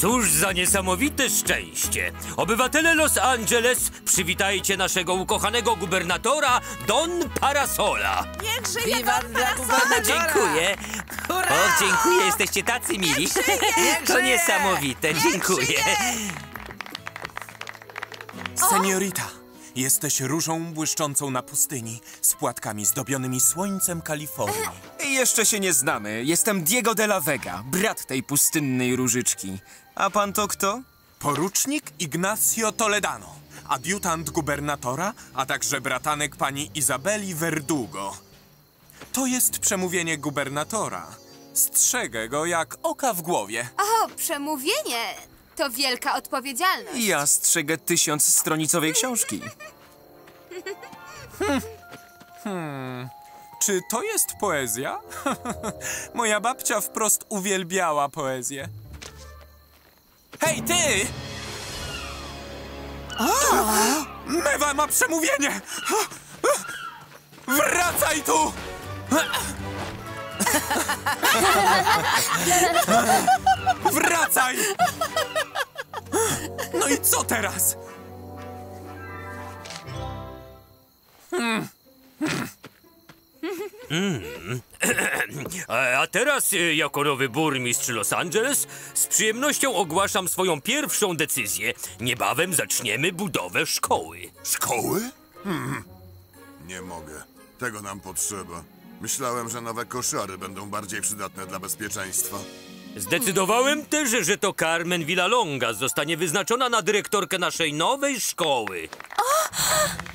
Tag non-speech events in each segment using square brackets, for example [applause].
Cóż za niesamowite szczęście! Obywatele Los Angeles, przywitajcie naszego ukochanego gubernatora Don Parasola. Niech żyje Wiwat Don dla Parasola! Dziękuję. Hurra! O, dziękuję, jesteście tacy mili. [laughs] To żyje! niesamowite, dziękuję. Seniorita, jesteś różą błyszczącą na pustyni z płatkami zdobionymi słońcem Kalifornii. Jeszcze się nie znamy. Jestem Diego de la Vega, brat tej pustynnej różyczki. A pan to kto? Porucznik Ignacio Toledano, adiutant gubernatora, a także bratanek pani Izabeli Verdugo. To jest przemówienie gubernatora. Strzegę go jak oka w głowie. O, przemówienie! To wielka odpowiedzialność. Ja strzegę tysiąc stronicowej książki. Czy to jest poezja? [laughs] Moja babcia wprost uwielbiała poezję. Hej, ty! Mewa ma przemówienie! Wracaj tu! Wracaj! No i co teraz? A a teraz, y, jako nowy burmistrz Los Angeles, z przyjemnością ogłaszam swoją pierwszą decyzję. Niebawem zaczniemy budowę szkoły. Szkoły? Hmm. Nie mogę. Tego nam potrzeba. Myślałem, że nowe koszary będą bardziej przydatne dla bezpieczeństwa. Zdecydowałem też, że to Carmen Villalonga zostanie wyznaczona na dyrektorkę naszej nowej szkoły.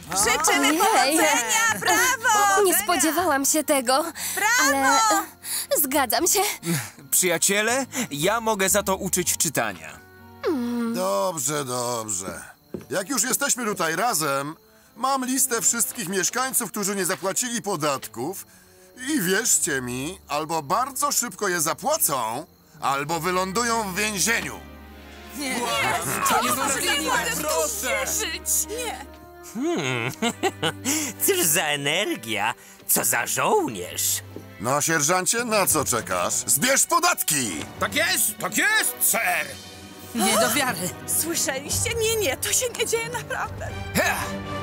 Życzymy powodzenia! Brawo! Nie spodziewałam się tego. Ale e, zgadzam się. Przyjaciele, ja mogę za to uczyć czytania. Dobrze, dobrze. Jak już jesteśmy tutaj razem, mam listę wszystkich mieszkańców, którzy nie zapłacili podatków i wierzcie mi, albo bardzo szybko je zapłacą, albo wylądują w więzieniu. To niemożliwe! Proszę! Żyć! Nie! [laughs] Cóż za energia, co za żołnierz. No, sierżancie, na co czekasz? Zbierz podatki! Tak jest, tak jest, ser! Nie do wiary. [gasps] Słyszeliście? Nie, nie, to się nie dzieje naprawdę. Pędź,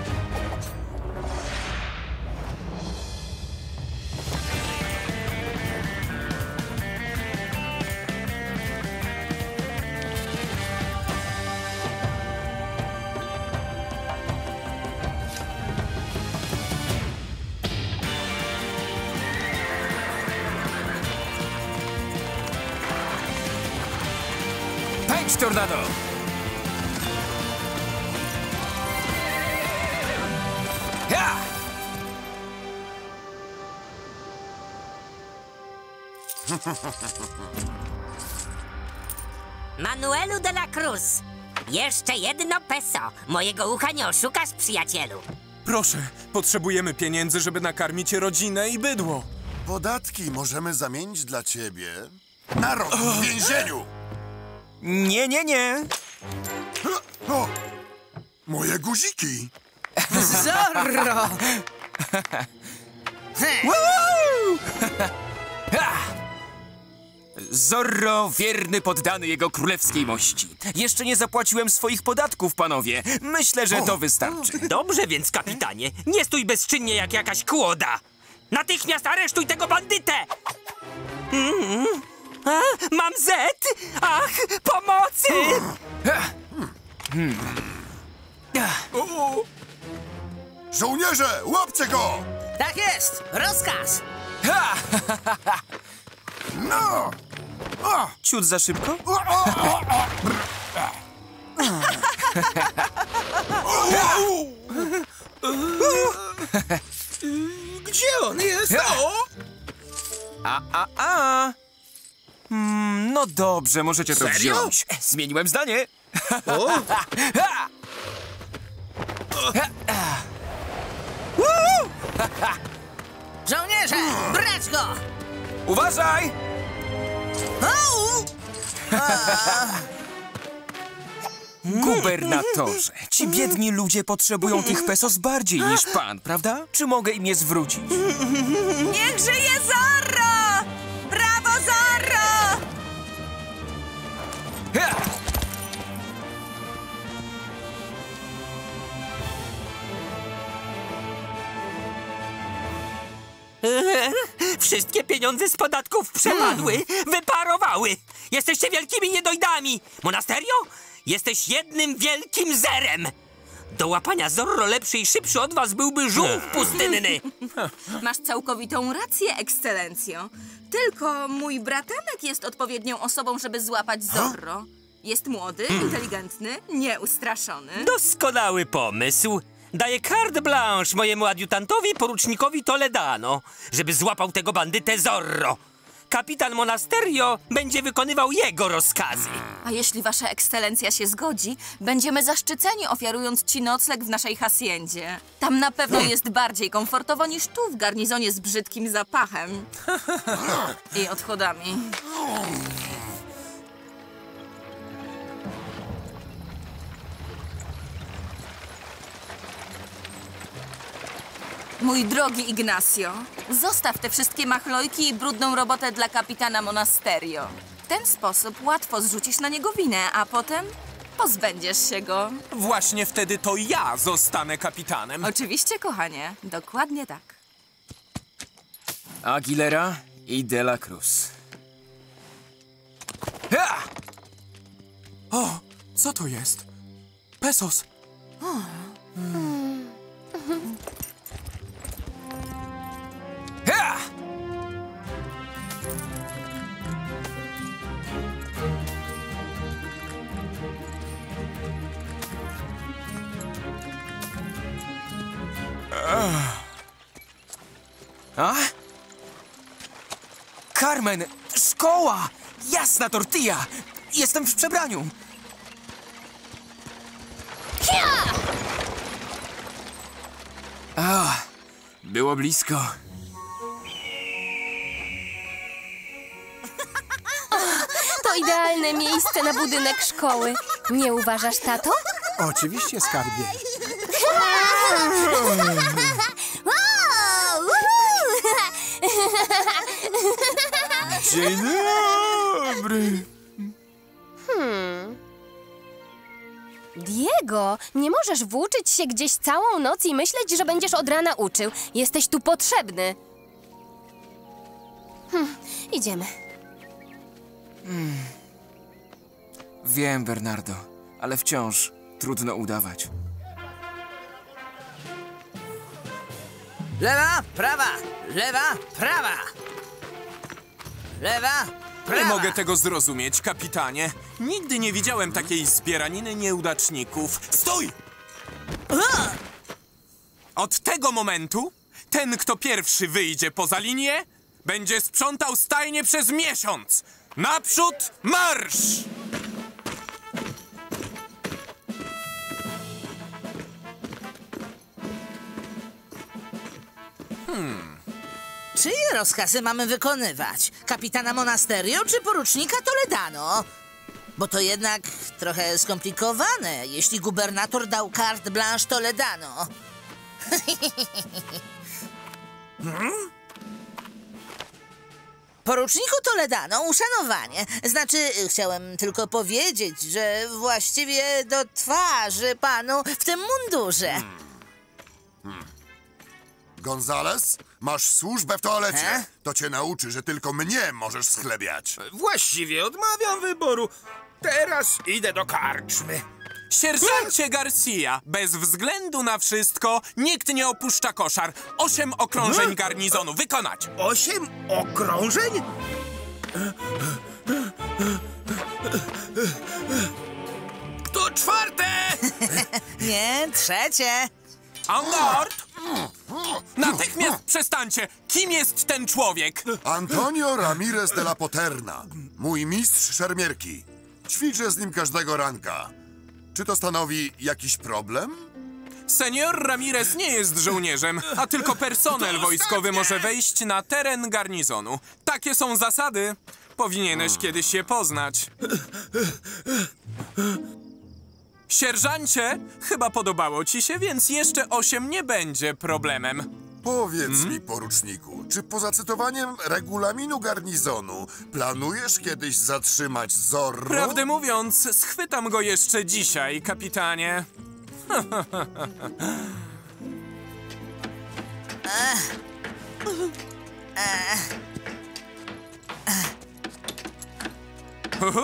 Manuelu de la Cruz. Jeszcze jedno peso. Mojego ucha nie oszukasz, przyjacielu. Proszę, potrzebujemy pieniędzy, żeby nakarmić rodzinę i bydło. Podatki możemy zamienić dla ciebie na rok w więzieniu! Nie, nie, nie. O! Moje guziki! Zorro! [laughs] [laughs] Zorro, wierny poddany jego królewskiej mości. Jeszcze nie zapłaciłem swoich podatków, panowie. Myślę, że to wystarczy. Dobrze więc, kapitanie, nie stój bezczynnie jak jakaś kłoda. Natychmiast aresztuj tego bandytę! Mm. A, mam Z! Ach, pomocy! Żołnierze, łapcie go! Tak jest! Rozkaz! No! O! Ciut za szybko? Gdzie on jest? O! A, a, a. Mm, no dobrze, możecie to Serio? wziąć. Zmieniłem zdanie. o! [laughs] Żołnierze, brać go! Uważaj! Au! [laughs] Gubernatorze, ci biedni ludzie potrzebują tych pesos bardziej niż pan, prawda? Czy mogę im je zwrócić? Niech żyje Zorro! Brawo, Zorro! Ha! [laughs] Wszystkie pieniądze z podatków przepadły, wyparowały. Jesteście wielkimi niedojdami. Monasterio? Jesteś jednym wielkim zerem. Do łapania Zorro lepszy i szybszy od was byłby żółw pustynny. [laughs] Masz całkowitą rację, ekscelencjo. Tylko mój bratanek jest odpowiednią osobą, żeby złapać Zorro. Jest młody, inteligentny, nieustraszony. Doskonały pomysł. Daję carte blanche mojemu adiutantowi, porucznikowi Toledano, żeby złapał tego bandytę Zorro. Kapitan Monasterio będzie wykonywał jego rozkazy. A jeśli wasza ekscelencja się zgodzi, będziemy zaszczyceni ofiarując ci nocleg w naszej haciendzie. Tam na pewno jest bardziej komfortowo niż tu w garnizonie z brzydkim zapachem. [laughs] I odchodami. Mój drogi Ignacio, zostaw te wszystkie machlojki i brudną robotę dla kapitana Monasterio. W ten sposób łatwo zrzucisz na niego winę, a potem pozbędziesz się go. Właśnie wtedy to ja zostanę kapitanem. Oczywiście, kochanie, dokładnie tak. Aguilera i De La Cruz. Ha! O, co to jest? Pesos. Ha! A? Carmen! Szkoła! Jasna tortilla! Jestem w przebraniu! A, było blisko. To idealne miejsce na budynek szkoły. Nie uważasz, tato? Oczywiście, skarbie. Dzień dobry! Diego, nie możesz włóczyć się gdzieś całą noc i myśleć, że będziesz od rana uczył. Jesteś tu potrzebny. Hm, idziemy. Wiem, Bernardo, ale wciąż trudno udawać. Lewa, prawa, lewa, prawa. Lewa, prawa. Nie mogę tego zrozumieć, kapitanie. Nigdy nie widziałem takiej zbieraniny nieudaczników. Stój! Od tego momentu ten, kto pierwszy wyjdzie poza linię, będzie sprzątał stajnie przez miesiąc. Naprzód, marsz! Czyje rozkazy mamy wykonywać? Kapitana Monasterio czy porucznika Toledano? Bo to jednak trochę skomplikowane, jeśli gubernator dał carte blanche Toledano. [laughs] Hmm? Poruczniku Toledano, uszanowanie. Znaczy, chciałem tylko powiedzieć, że właściwie do twarzy panu w tym mundurze. Gonzales, masz służbę w toalecie. He? To cię nauczy, że tylko mnie możesz schlebiać. Właściwie odmawiam wyboru. Teraz idę do karczmy. Sierżancie Garcia, bez względu na wszystko, nikt nie opuszcza koszar. Osiem okrążeń garnizonu wykonać. Osiem okrążeń? To czwarte! [laughs] Nie, trzecie. En garde! Natychmiast przestańcie! Kim jest ten człowiek? Antonio Ramirez de la Poterna, mój mistrz szermierki. Ćwiczę z nim każdego ranka. Czy to stanowi jakiś problem? Senior Ramirez nie jest żołnierzem, a tylko personel wojskowy może wejść na teren garnizonu. Takie są zasady. Powinieneś kiedyś je poznać. Sierżancie, chyba podobało ci się, więc jeszcze osiem nie będzie problemem. Powiedz mi, poruczniku, czy poza cytowaniem regulaminu garnizonu planujesz kiedyś zatrzymać Zorro? Prawdę mówiąc, schwytam go jeszcze dzisiaj, kapitanie. Uhu,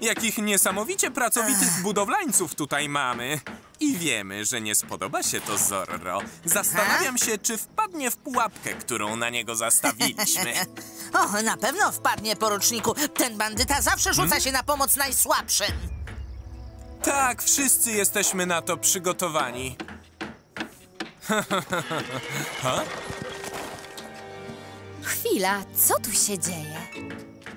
jakich niesamowicie pracowitych budowlańców tutaj mamy. I wiemy, że nie spodoba się to Zorro. Zastanawiam się, czy wpadnie w pułapkę, którą na niego zastawiliśmy. [laughs] O, na pewno wpadnie, poruczniku. Ten bandyta zawsze rzuca się na pomoc najsłabszym. Tak, wszyscy jesteśmy na to przygotowani. [laughs] Chwila, co tu się dzieje?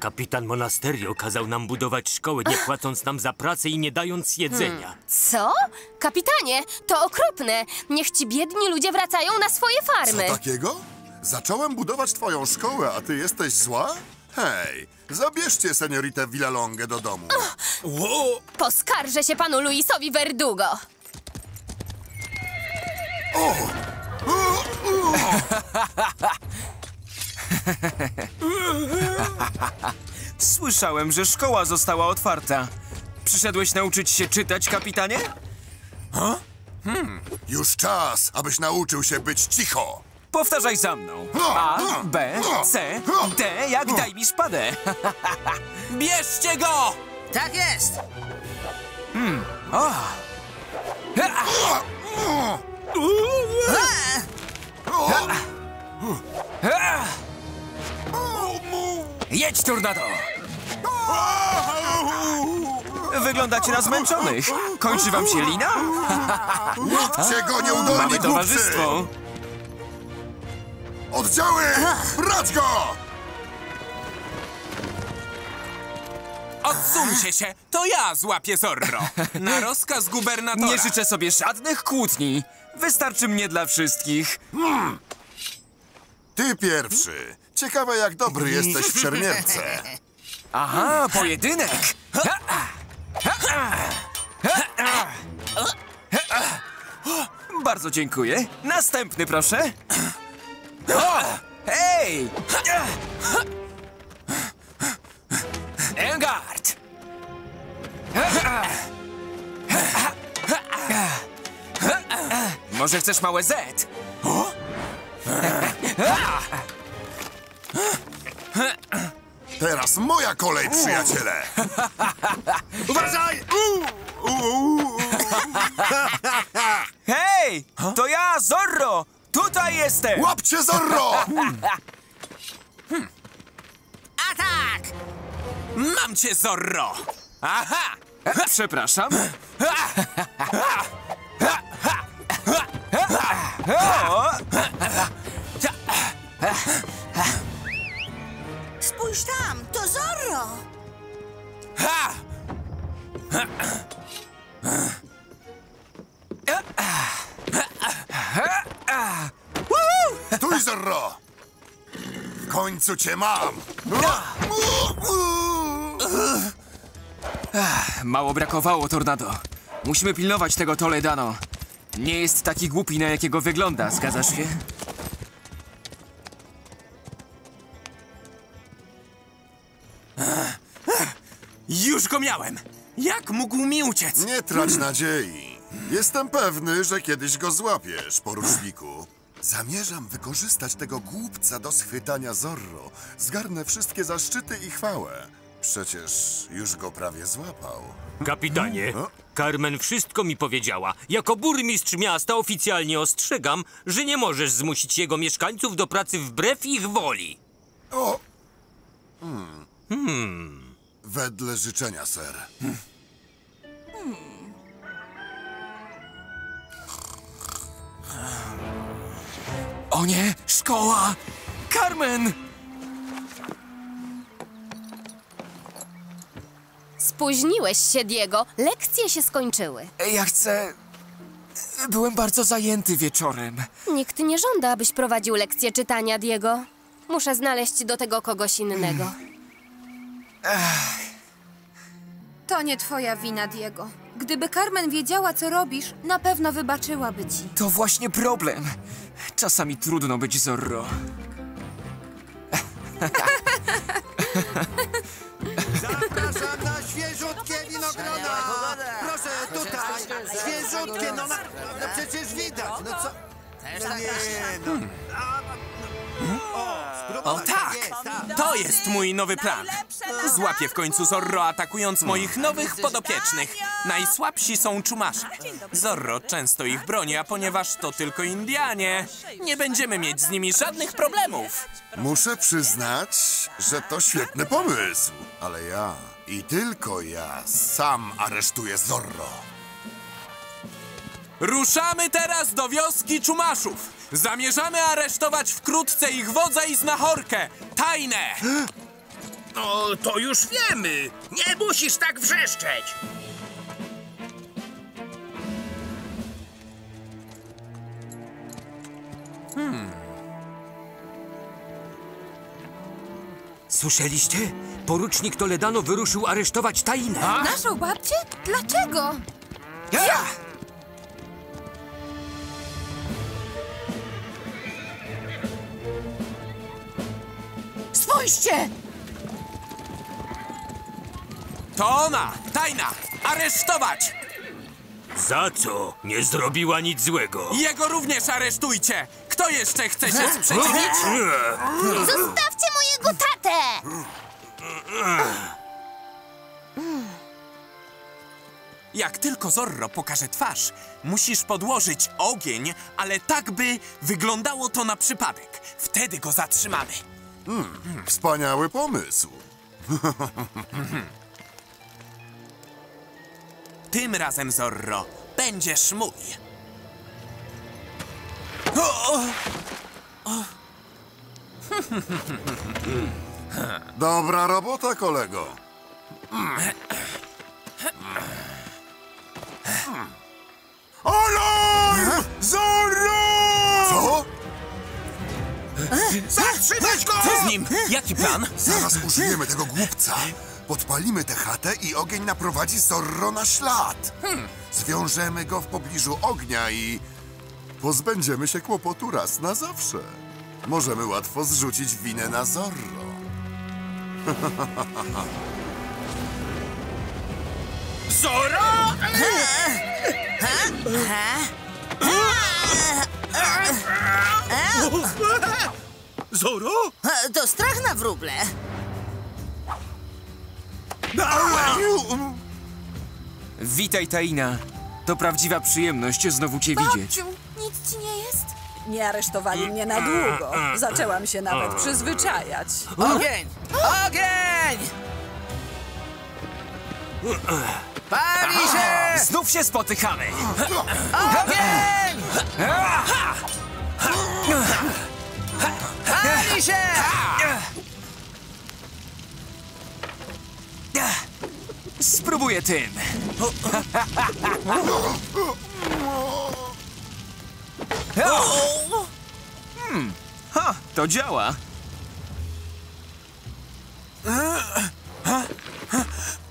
Kapitan Monasterio kazał nam budować szkołę, nie płacąc nam za pracę i nie dając jedzenia. Co? Kapitanie, to okropne. Niech ci biedni ludzie wracają na swoje Co farmy. takiego? Zacząłem budować twoją szkołę, a ty jesteś zła? Hej, zabierzcie senioritę Villalongę do domu. Ło! Poskarżę się panu Luisowi Verdugo. [laughs] Słyszałem, że szkoła została otwarta. Przyszedłeś nauczyć się czytać, kapitanie? Już czas, abyś nauczył się być cicho. Powtarzaj za mną. A, B, C, D, jak daj mi szpadę. [laughs] Bierzcie go! Tak jest. Jedź, tornado! Wyglądacie na zmęczonych. Kończy wam się lina? [laughs] Łapcie go, nieudolni Mamy głupcy! towarzystwo. Oddziały! Brać go! Odsuńcie się! To ja złapię Zorro! Na rozkaz gubernatora. Nie życzę sobie żadnych kłótni. Wystarczy mnie dla wszystkich. Ty pierwszy. Ciekawe, jak dobry jesteś w szermierce. [laughs] Aha, pojedynek! Bardzo dziękuję. Następny, proszę. O! Hej! Engard! Może chcesz małe Z? Teraz moja kolej, przyjaciele! [laughs] Uważaj! [laughs] Hej! To ja, Zorro! Tutaj jestem! Łapcie Zorro! [laughs] Atak! Mam cię, Zorro! Aha! Przepraszam. Spójrz tam, to Zorro! Ha! Stój, Zorro! W końcu cię mam! Mało brakowało, Tornado. Musimy pilnować tego Toledano. Nie jest taki głupi, na jakiego wygląda, zgadzasz się? Już go miałem! Jak mógł mi uciec? Nie trać nadziei. Jestem pewny, że kiedyś go złapiesz, poruczniku. Zamierzam wykorzystać tego głupca do schwytania Zorro. Zgarnę wszystkie zaszczyty i chwałę. Przecież już go prawie złapał. Kapitanie, Carmen wszystko mi powiedziała. Jako burmistrz miasta oficjalnie ostrzegam, że nie możesz zmusić jego mieszkańców do pracy wbrew ich woli. O! Hmm. Wedle życzenia, ser. O nie! Szkoła! Carmen! Spóźniłeś się, Diego. Lekcje się skończyły. Ja chcę... Byłem bardzo zajęty wieczorem. Nikt nie żąda, abyś prowadził lekcje czytania, Diego. Muszę znaleźć do tego kogoś innego. To nie twoja wina, Diego. Gdyby Carmen wiedziała, co robisz, na pewno wybaczyłaby ci. To właśnie problem. Czasami trudno być Zorro. Zapraszam na świeżutkie winogrona! Proszę tutaj! Świeżutkie, no, na, no przecież widać, no co? O tak! To jest mój nowy plan. Złapię w końcu Zorro atakując moich nowych podopiecznych. Najsłabsi są czumasze. Zorro często ich broni, a ponieważ to tylko Indianie, nie będziemy mieć z nimi żadnych problemów. Muszę przyznać, że to świetny pomysł. Ale ja i tylko ja sam aresztuję Zorro. Ruszamy teraz do wioski czumaszów. Zamierzamy aresztować wkrótce ich wodza i znachorkę. Tajne! [gasps] No, to już wiemy. Nie musisz tak wrzeszczeć. Słyszeliście? Porucznik Toledano wyruszył aresztować Tainę. Naszą babcię? Dlaczego? Ja! Spójrzcie! To ona! Tajna! Aresztować! Za co? Nie zrobiła nic złego. Jego również aresztujcie! Kto jeszcze chce się [laughs] sprzeciwić? Zostawcie mojego tatę! Jak tylko Zorro pokaże twarz, musisz podłożyć ogień, ale tak, by wyglądało to na przypadek. Wtedy go zatrzymamy. Wspaniały pomysł. Tym razem, Zorro, będziesz mój. O! Dobra robota, kolego. Alarm! Zorro! Co? Zatrzymać go! Co z nim? Jaki plan? Zaraz użyjemy tego głupca. Podpalimy tę chatę i ogień naprowadzi Zorro na ślad. Zwiążemy go w pobliżu ognia i pozbędziemy się kłopotu raz na zawsze. Możemy łatwo zrzucić winę na Zorro. Zoro! Zoro? E, To strach na wróble. Witaj, Taina. To prawdziwa przyjemność znowu cię widzieć. Babciu, nic ci nie jest? Nie aresztowali mnie na długo. Zaczęłam się nawet przyzwyczajać. Ogień! Ogień! Pali się! Znów się spotykamy! Ogień! Pali się! Spróbuję tym. Hmm, ha, to działa.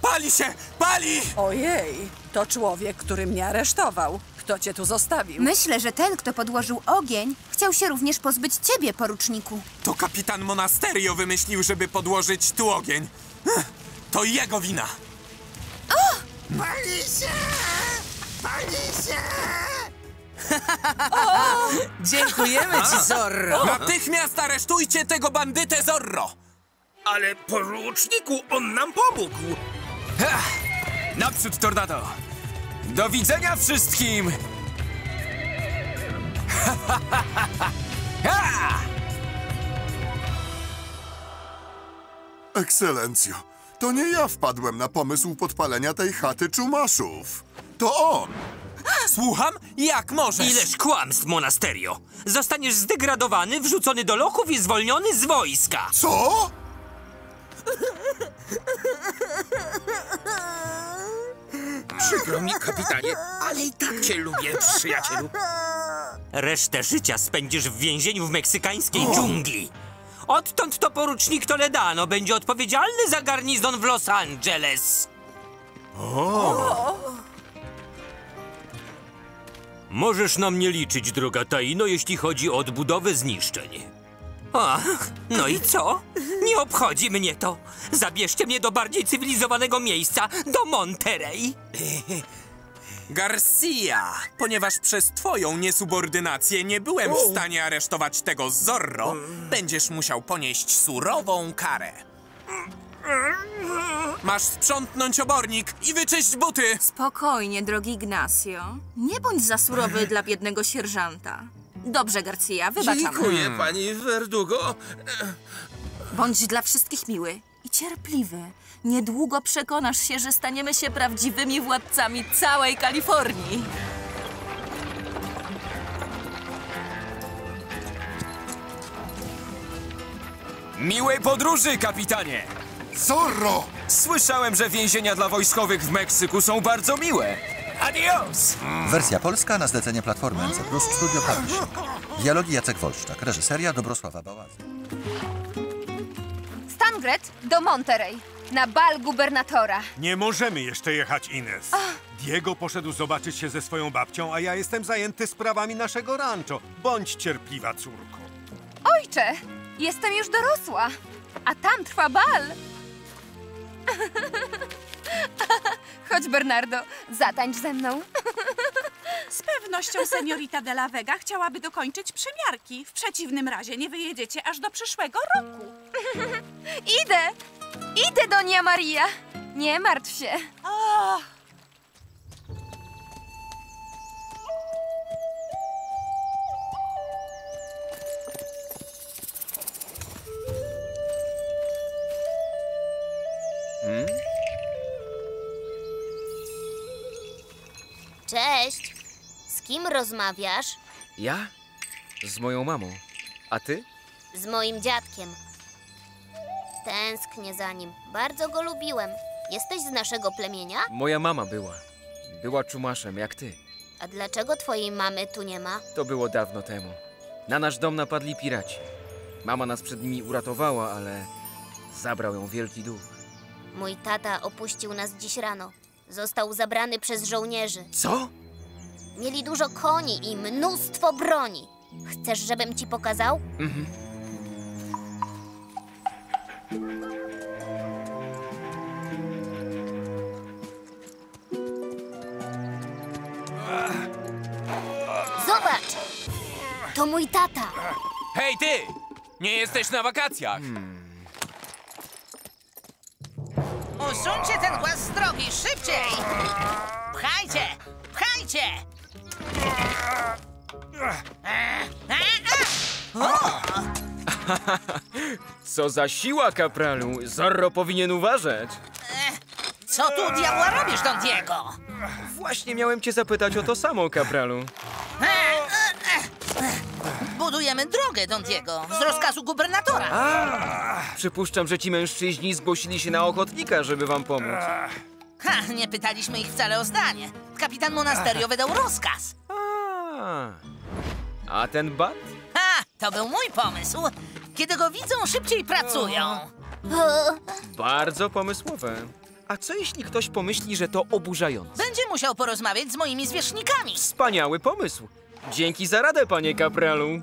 Pali się! Pali! Ojej, to człowiek, który mnie aresztował. Kto cię tu zostawił? Myślę, że ten, kto podłożył ogień, chciał się również pozbyć ciebie, poruczniku. To kapitan Monasterio wymyślił, żeby podłożyć tu ogień. To jego wina. Pali się! Pali się! Dziękujemy ci, Zorro. [laughs] Natychmiast aresztujcie tego bandytę Zorro! Ale poruczniku, on nam pomógł. Naprzód, Tornado! Do widzenia wszystkim! [laughs] Ha! Ekscelencjo, to nie ja wpadłem na pomysł podpalenia tej chaty czumaszów. To on. Słucham? Jak możesz? Ileż kłamstw, Monasterio! Zostaniesz zdegradowany, wrzucony do lochów i zwolniony z wojska! Co? Przykro mi, kapitanie, ale i tak cię lubię, przyjacielu. Resztę życia spędzisz w więzieniu w meksykańskiej dżungli. Odtąd to porucznik Toledano będzie odpowiedzialny za garnizon w Los Angeles. Możesz na mnie liczyć, droga Taino, jeśli chodzi o odbudowę zniszczeń. Ach, no i co? Nie obchodzi mnie to. Zabierzcie mnie do bardziej cywilizowanego miejsca, do Monterey. [laughs] Garcia, ponieważ przez twoją niesubordynację nie byłem w stanie aresztować tego Zorro, będziesz musiał ponieść surową karę. Masz sprzątnąć obornik i wyczyść buty. Spokojnie, drogi Ignacio. Nie bądź za surowy dla biednego sierżanta. Dobrze, Garcia, wybaczamy. Dziękuję, pani Verdugo. Bądź dla wszystkich miły i cierpliwy. Niedługo przekonasz się, że staniemy się prawdziwymi władcami całej Kalifornii. Miłej podróży, kapitanie! Zorro! Słyszałem, że więzienia dla wojskowych w Meksyku są bardzo miłe. Adios! Wersja polska na zlecenie Platformy NC Plus Studio Publishing. Dialogi Jacek Wolszczak, reżyseria Dobrosława Bałazy. Stangret do Monterey. Na bal gubernatora. Nie możemy jeszcze jechać, Ines. Diego poszedł zobaczyć się ze swoją babcią, a ja jestem zajęty sprawami naszego rancho. Bądź cierpliwa, córko. Ojcze, jestem już dorosła. A tam trwa bal. [laughs] Chodź, Bernardo, zatańcz ze mną. Z pewnością seniorita de la Vega chciałaby dokończyć przymiarki. W przeciwnym razie nie wyjedziecie aż do przyszłego roku. [laughs] Idę! Idę, Donia Maria! Nie martw się. O, Hmm? Cześć. Z kim rozmawiasz? Ja? Z moją mamą. A ty? Z moim dziadkiem. Tęsknię za nim. Bardzo go lubiłem. Jesteś z naszego plemienia? Moja mama była. Była czumaszem, jak ty. A dlaczego twojej mamy tu nie ma? To było dawno temu. Na nasz dom napadli piraci. Mama nas przed nimi uratowała, ale zabrał ją wielki duch. Mój tata opuścił nas dziś rano. Został zabrany przez żołnierzy. Co? Mieli dużo koni i mnóstwo broni. Chcesz, żebym ci pokazał? Mhm. Zobacz! To mój tata. Hej, ty! Nie jesteś na wakacjach! Usuńcie ten głaz z drogi, szybciej! Pchajcie! Pchajcie! Co za siła, kapralu! Zorro powinien uważać! Co tu diabła robisz, Don Diego? Właśnie miałem cię zapytać o to samo, kapralu. Budujemy drogę, Don Diego, z rozkazu gubernatora. Przypuszczam, że ci mężczyźni zgłosili się na ochotnika, żeby wam pomóc. Ha, nie pytaliśmy ich wcale o zdanie. Kapitan Monasterio wydał rozkaz. A, a ten bat? Ha, to był mój pomysł. Kiedy go widzą, szybciej pracują. Bardzo pomysłowe. A co jeśli ktoś pomyśli, że to oburzające? Będzie musiał porozmawiać z moimi zwierzchnikami. Wspaniały pomysł. Dzięki za radę, panie kapralu.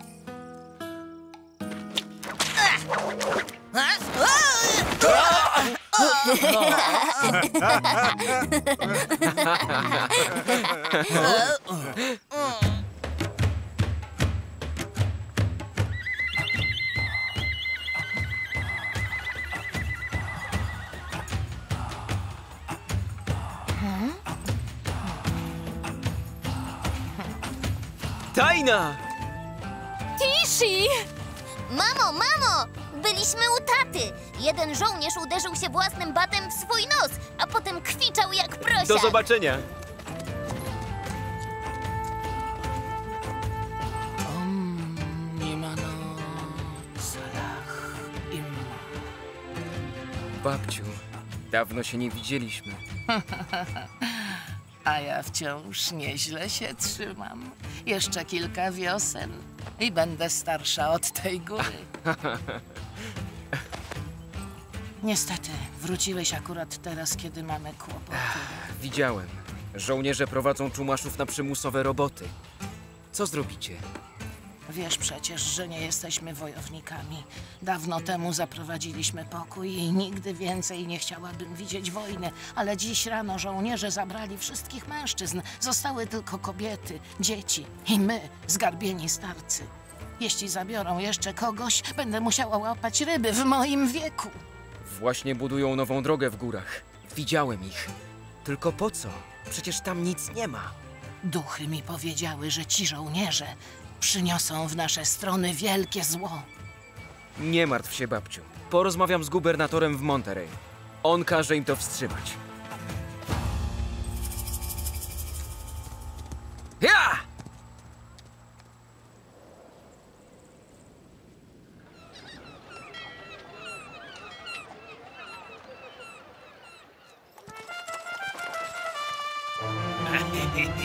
[laughs] Tajna! Tishi! Mamo, mamo! Byliśmy u taty. Jeden żołnierz uderzył się własnym batem w swój nos, a potem kwiczał jak prosiak. Do zobaczenia. Babciu, dawno się nie widzieliśmy. [laughs] A ja wciąż nieźle się trzymam. Jeszcze kilka wiosen i będę starsza od tej góry. [laughs] Niestety, wróciłeś akurat teraz, kiedy mamy kłopoty. Widziałem. Żołnierze prowadzą czumaszów na przymusowe roboty. Co zrobicie? Wiesz przecież, że nie jesteśmy wojownikami. Dawno temu zaprowadziliśmy pokój i nigdy więcej nie chciałabym widzieć wojny. Ale dziś rano żołnierze zabrali wszystkich mężczyzn. Zostały tylko kobiety, dzieci i my, zgarbieni starcy. Jeśli zabiorą jeszcze kogoś, będę musiała łapać ryby w moim wieku. Właśnie budują nową drogę w górach. Widziałem ich. Tylko po co? Przecież tam nic nie ma. Duchy mi powiedziały, że ci żołnierze przyniosą w nasze strony wielkie zło. Nie martw się, babciu. Porozmawiam z gubernatorem w Monterey. On każe im to wstrzymać. Ja!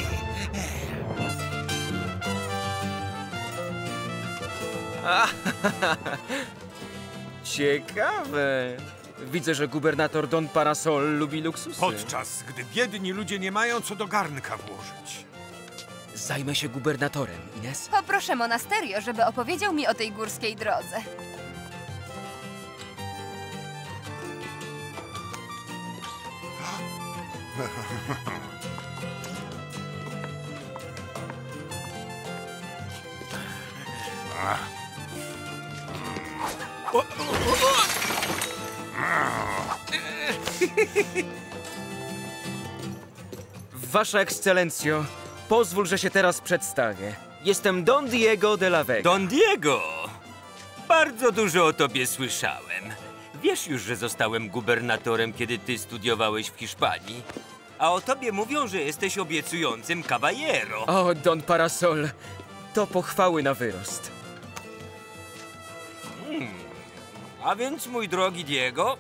[laughs] [laughs] Ciekawe. Widzę, że gubernator Don Parasol lubi luksusy. Podczas gdy biedni ludzie nie mają co do garnka włożyć. Zajmę się gubernatorem, Ines. Poproszę monasterio, żeby opowiedział mi o tej górskiej drodze. [laughs] Wasza ekscelencjo, pozwól, że się teraz przedstawię. Jestem Don Diego de la Vega. Don Diego! Bardzo dużo o tobie słyszałem. Wiesz już, że zostałem gubernatorem, kiedy ty studiowałeś w Hiszpanii. A o tobie mówią, że jesteś obiecującym caballero. O, Don Parasol, to pochwały na wyrost. Hmm. A więc, mój drogi Diego,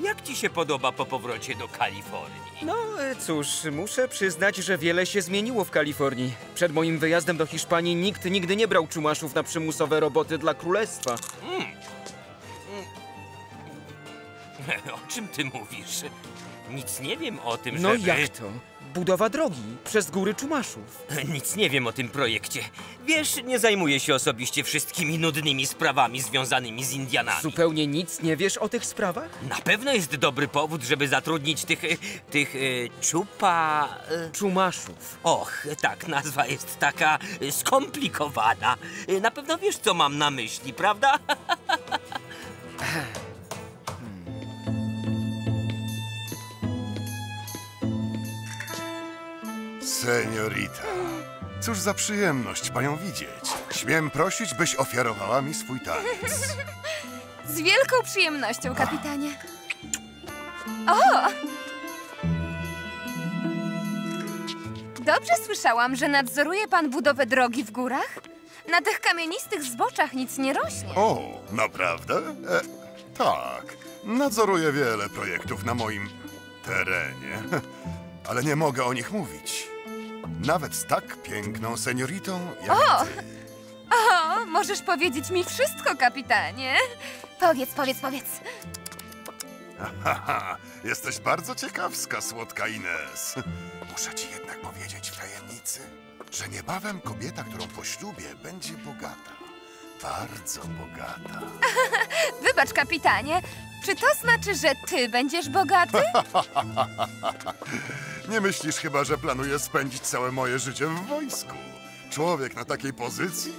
jak ci się podoba po powrocie do Kalifornii? No e, cóż, muszę przyznać, że wiele się zmieniło w Kalifornii. Przed moim wyjazdem do Hiszpanii nikt nigdy nie brał czumaszów na przymusowe roboty dla królestwa. Hmm. [laughs] O czym ty mówisz? Nic nie wiem o tym, No żeby... jak to? Budowa drogi przez góry czumaszów. Nic nie wiem o tym projekcie. Wiesz, nie zajmuję się osobiście wszystkimi nudnymi sprawami związanymi z Indianami. Zupełnie nic nie wiesz o tych sprawach? Na pewno jest dobry powód, żeby zatrudnić tych... y, tych... y, czupa... y. Czumaszów. Och, tak, nazwa jest taka skomplikowana. Na pewno wiesz, co mam na myśli, prawda? [laughs] Seniorita, cóż za przyjemność panią widzieć. Śmiem prosić, byś ofiarowała mi swój taniec. Z wielką przyjemnością, kapitanie. O! Dobrze słyszałam, że nadzoruje pan budowę drogi w górach? Na tych kamienistych zboczach nic nie rośnie. O, naprawdę? E, tak, nadzoruję wiele projektów na moim terenie, [laughs] ale nie mogę o nich mówić. Nawet z tak piękną senioritą jak O! ty. O, możesz powiedzieć mi wszystko, kapitanie. Powiedz, powiedz, powiedz. Haha, jesteś bardzo ciekawska, słodka Ines. Muszę ci jednak powiedzieć w tajemnicy, że niebawem kobieta, którą poślubię, będzie bogata. Bardzo bogata. [laughs] Wybacz, kapitanie. Czy to znaczy, że ty będziesz bogaty? [laughs] Nie myślisz chyba, że planuję spędzić całe moje życie w wojsku? Człowiek na takiej pozycji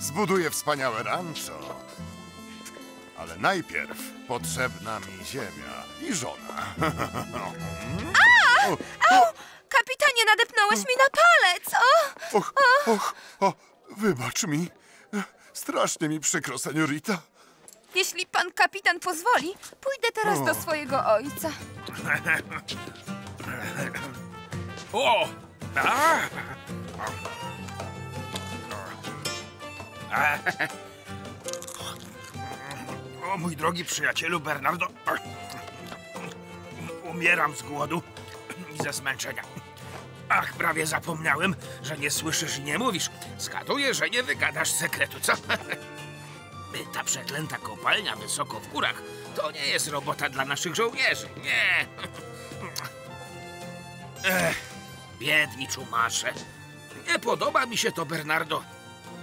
zbuduje wspaniałe rancho. Ale najpierw potrzebna mi ziemia i żona. [laughs] A! Au! Kapitanie, nadepnąłeś mi na palec! O! Och, och, o, wybacz mi. Strasznie mi przykro, seniorita. Jeśli pan kapitan pozwoli, pójdę teraz do swojego ojca. [laughs] O! A! [laughs] O mój drogi przyjacielu Bernardo, umieram z głodu i ze zmęczenia. Ach, prawie zapomniałem, że nie słyszysz i nie mówisz. Zgaduję, że nie wygadasz sekretu, co? [laughs] Ta przeklęta kopalnia wysoko w górach to nie jest robota dla naszych żołnierzy, nie. [laughs] Ech, biedni czumasze. Nie podoba mi się to, Bernardo.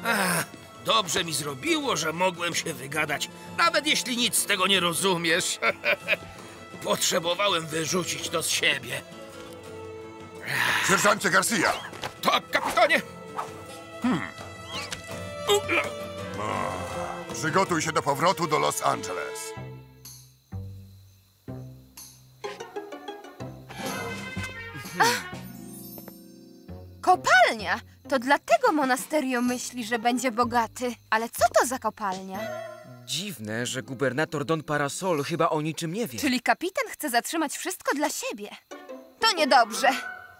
Ech, Dobrze mi zrobiło, że mogłem się wygadać, nawet jeśli nic z tego nie rozumiesz. [laughs] Potrzebowałem wyrzucić to z siebie. Sierżancie Garcia! Tak, kapitanie! Hmm. Przygotuj się do powrotu do Los Angeles. Kopalnia! To dlatego monasterio myśli, że będzie bogaty. Ale co to za kopalnia? Dziwne, że gubernator Don Parasol chyba o niczym nie wie. Czyli kapitan chce zatrzymać wszystko dla siebie. To niedobrze.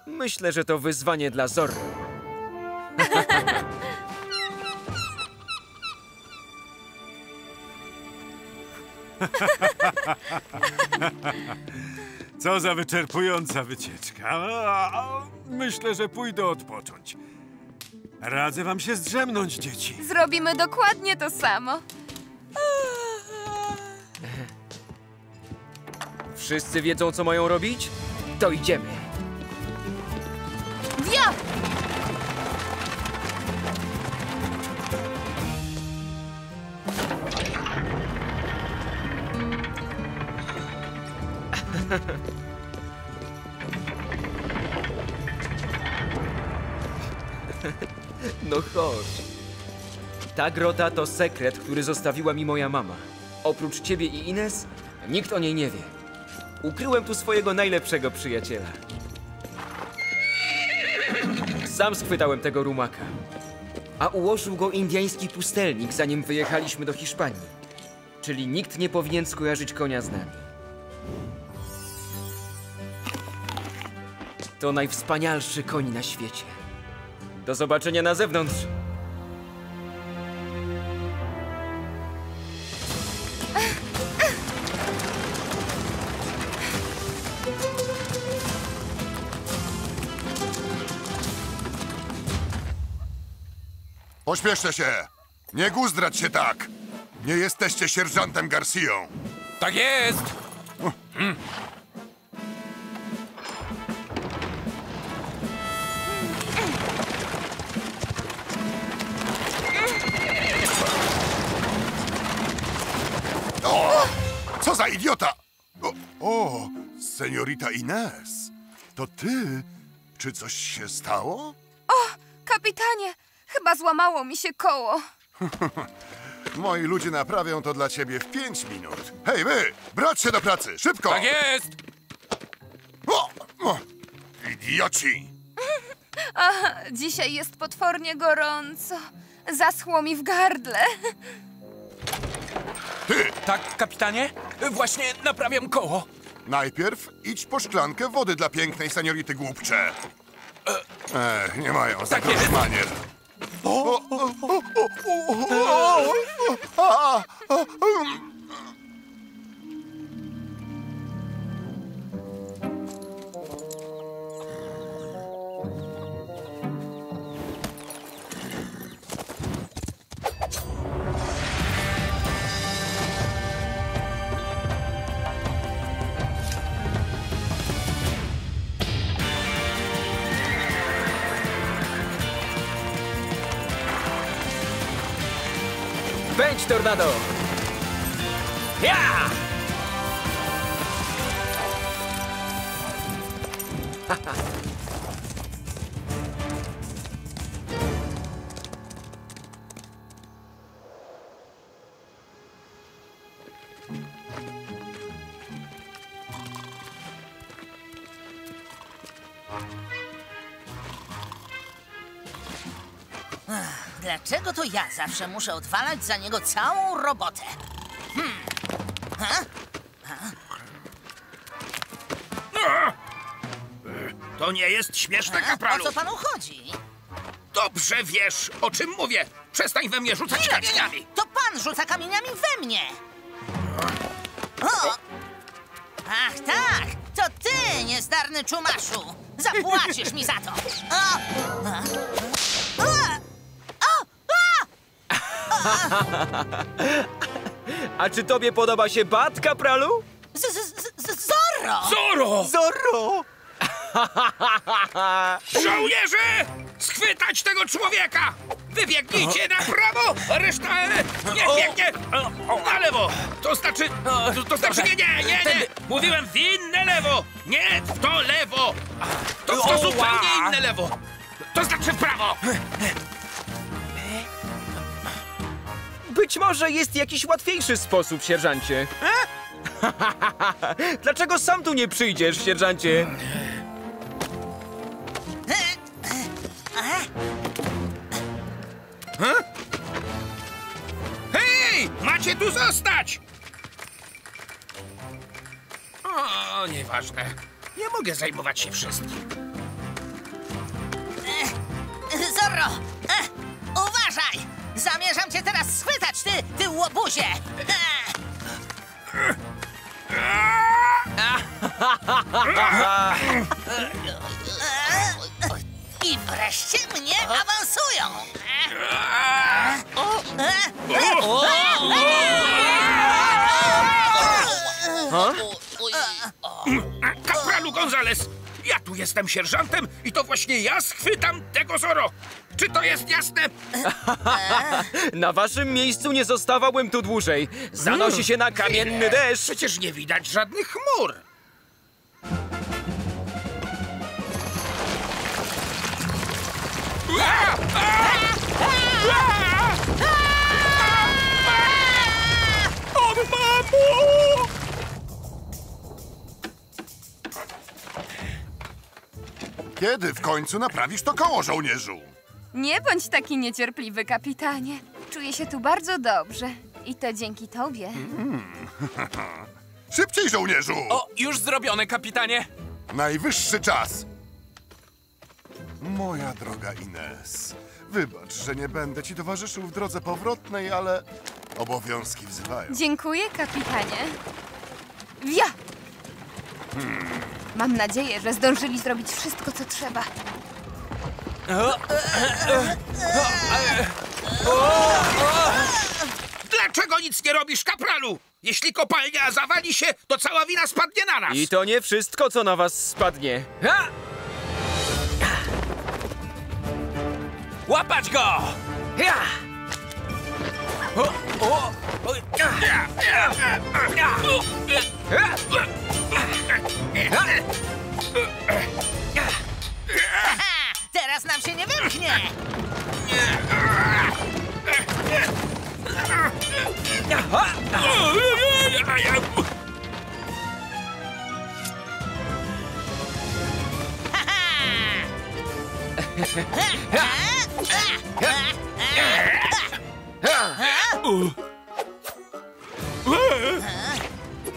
Myślę, że to wyzwanie dla Zorro. [laughs] Co za wyczerpująca wycieczka. A, Myślę, że pójdę odpocząć. Radzę wam się zdrzemnąć, dzieci. Zrobimy dokładnie to samo. Wszyscy wiedzą, co mają robić? To idziemy. Wio! No chodź. Ta grota to sekret, który zostawiła mi moja mama. Oprócz ciebie i Ines, nikt o niej nie wie. Ukryłem tu swojego najlepszego przyjaciela. Sam schwytałem tego rumaka. A ułożył go indyjski pustelnik, zanim wyjechaliśmy do Hiszpanii. Czyli nikt nie powinien skojarzyć konia z nami. To najwspanialszy koń na świecie. Do zobaczenia na zewnątrz. Pośpieszcie się! Nie guzdrać się tak! Nie jesteście sierżantem Garcją! Tak jest! O! Co za idiota! O, o, seniorita Ines, to ty? Czy coś się stało? O, kapitanie, chyba złamało mi się koło. [laughs] Moi ludzie naprawią to dla ciebie w pięć minut. Hej, wy! Brać się do pracy! Szybko! Tak jest! O, o, idioci! [laughs] A, dzisiaj jest potwornie gorąco. Zaschło mi w gardle. Ty! Tak, kapitanie? Właśnie naprawiam koło. Najpierw idź po szklankę wody dla pięknej seniority głupcze. Ech, nie mają za Tak jest. manier. O, o, o, o, o, a, Dlaczego to ja zawsze muszę odwalać za niego całą robotę? Hmm. Ha? Ha? To nie jest śmieszne, Ha? kapralu. O co panu chodzi? Dobrze wiesz, o czym mówię. Przestań we mnie rzucać nie. kamieniami. To pan rzuca kamieniami we mnie! O! Ach tak, to ty, niezdarny czumaszu! Zapłacisz mi za to! O! A! A! A czy tobie podoba się bat, kapralu? Z, z, z, z, Zorro! Zoro! Zorro! Żołnierze! Schwytać tego człowieka! Wybiegnijcie na prawo, reszta e, niech biegnie na lewo! To znaczy, to, to znaczy nie, nie, nie, nie! Mówiłem w inne lewo! Nie w to lewo! To, to zupełnie inne lewo! To znaczy w prawo! Być może jest jakiś łatwiejszy sposób, sierżancie. [laughs] Dlaczego sam tu nie przyjdziesz, sierżancie? Hej! Macie tu zostać! O, nieważne. Nie mogę zajmować się wszystkim. Zorro! Zamierzam cię teraz schwytać, ty, ty łobuzie! I wreszcie mnie awansują! Kapralu Gonzales! Ja tu jestem sierżantem i to właśnie ja schwytam tego Zoro! Czy to jest jasne? [laughs] Na waszym miejscu nie zostawałbym tu dłużej. Zanosi się na kamienny deszcz. Przecież nie widać żadnych chmur. O, mamo! Kiedy w końcu naprawisz to koło, żołnierzu? Nie bądź taki niecierpliwy, kapitanie. Czuję się tu bardzo dobrze. I to dzięki tobie. [laughs] Szybciej, żołnierzu! O, już zrobione, kapitanie. Najwyższy czas. Moja droga Ines, wybacz, że nie będę ci towarzyszył w drodze powrotnej, ale obowiązki wzywają. Dziękuję, kapitanie. Wia! Mam nadzieję, że zdążyli zrobić wszystko, co trzeba. Dlaczego nic nie robisz, kapralu? Jeśli kopalnia zawali się, to cała wina spadnie na nas. I to nie wszystko, co na was spadnie. Ha! Łapać go! Ja! O, o, o, ja, ja, ja, ja. Teraz nam się nie wymknie!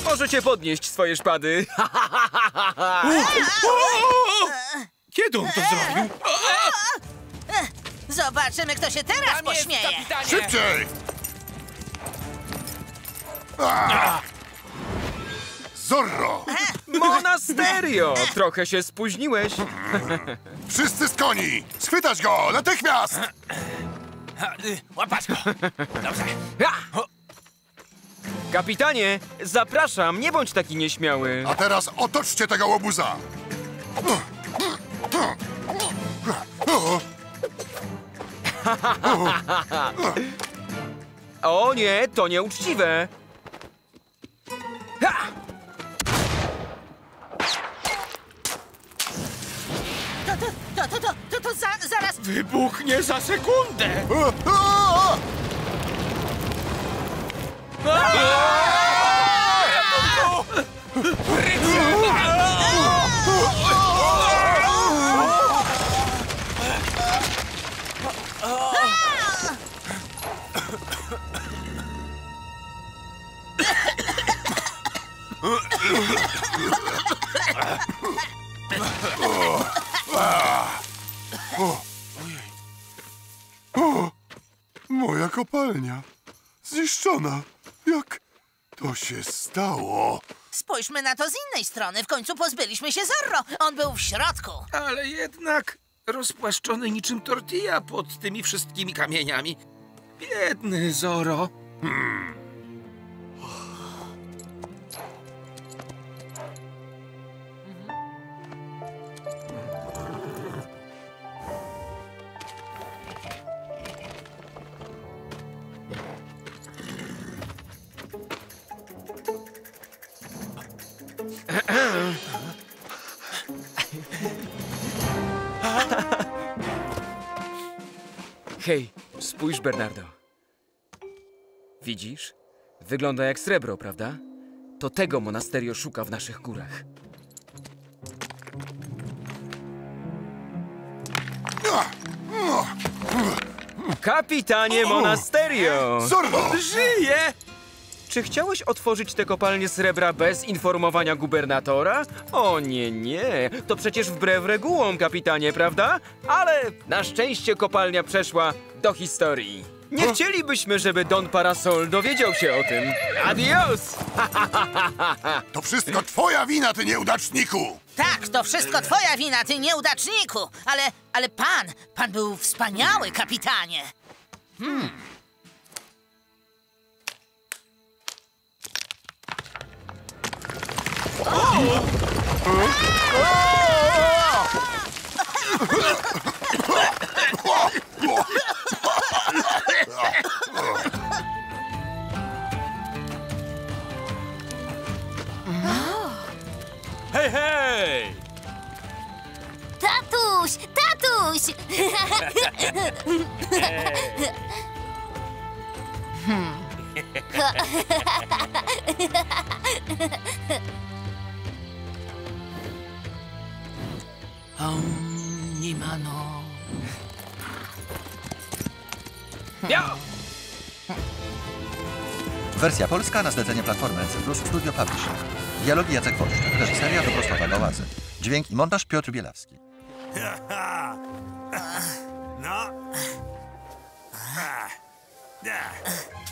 Możecie podnieść swoje szpady. Kiedy on to zrobił? Zobaczymy, kto się teraz pośmieje! Szybciej! A! Zorro! Monasterio! Trochę się spóźniłeś. Wszyscy z koni! Schwytać go! Natychmiast! Łapać go! Dobrze. Kapitanie, zapraszam, nie bądź taki nieśmiały. A teraz otoczcie tego łobuza! O nie, to nieuczciwe. Ha! To, to, to, to, to, to, to za, zaraz... Wybuchnie za sekundę! O, moja kopalnia. Zniszczona. Jak to się stało? Spójrzmy na to z innej strony. W końcu pozbyliśmy się Zorro. On był w środku. Ale jednak rozpłaszczony niczym tortilla pod tymi wszystkimi kamieniami. Biedny Zoro. Hej, Bernardo. Widzisz? Wygląda jak srebro, prawda? To tego monasterio szuka w naszych górach. Kapitanie Monasterio! Zorro! Żyje! Czy chciałeś otworzyć tę kopalnię srebra bez informowania gubernatora? O nie, nie. To przecież wbrew regułom, kapitanie, prawda? Ale na szczęście kopalnia przeszła do historii. Nie chcielibyśmy, żeby Don Parasol dowiedział się o tym. Adios! To wszystko twoja wina, ty nieudaczniku! Tak, to wszystko twoja wina, ty nieudaczniku! Ale, ale pan, pan był wspaniały, kapitanie! Hmm. [laughs] [laughs] Hej, hej! Tatuś! Tatuś! [laughs] Om, nie ma no. Wersja polska na zlecenie Platformy NC Plus Studio Publishing. Dialogi Jacek Wolszczak, reżyseria Dobrosława Gałazy. Dźwięk i montaż Piotr Bielawski. [laughs] No.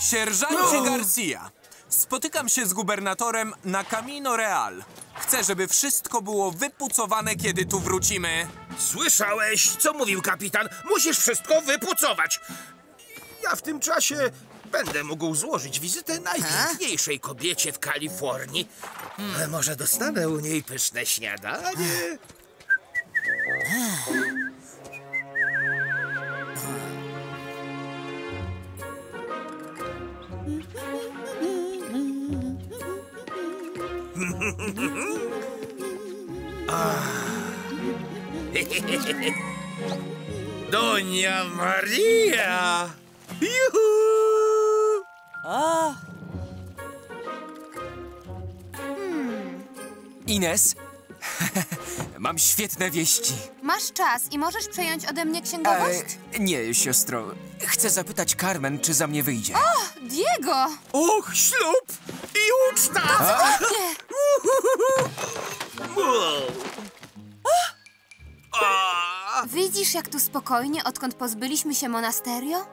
Sierżancie Garcia, spotykam się z gubernatorem na Camino Real. Chcę, żeby wszystko było wypucowane, kiedy tu wrócimy. Słyszałeś, co mówił kapitan? Musisz wszystko wypucować. Ja w tym czasie będę mógł złożyć wizytę najpiękniejszej kobiecie w Kalifornii. E, Może dostanę u niej pyszne śniadanie? [laughs] [laughs] Doña Maria! Juhu! O, Ines, [laughs] mam świetne wieści. Masz czas i możesz przejąć ode mnie księgowość? E, nie, siostro. Chcę zapytać Carmen, czy za mnie wyjdzie. O, Diego! Och, ślub i uczta! Cudownie! Widzisz, jak tu spokojnie, odkąd pozbyliśmy się monasterio?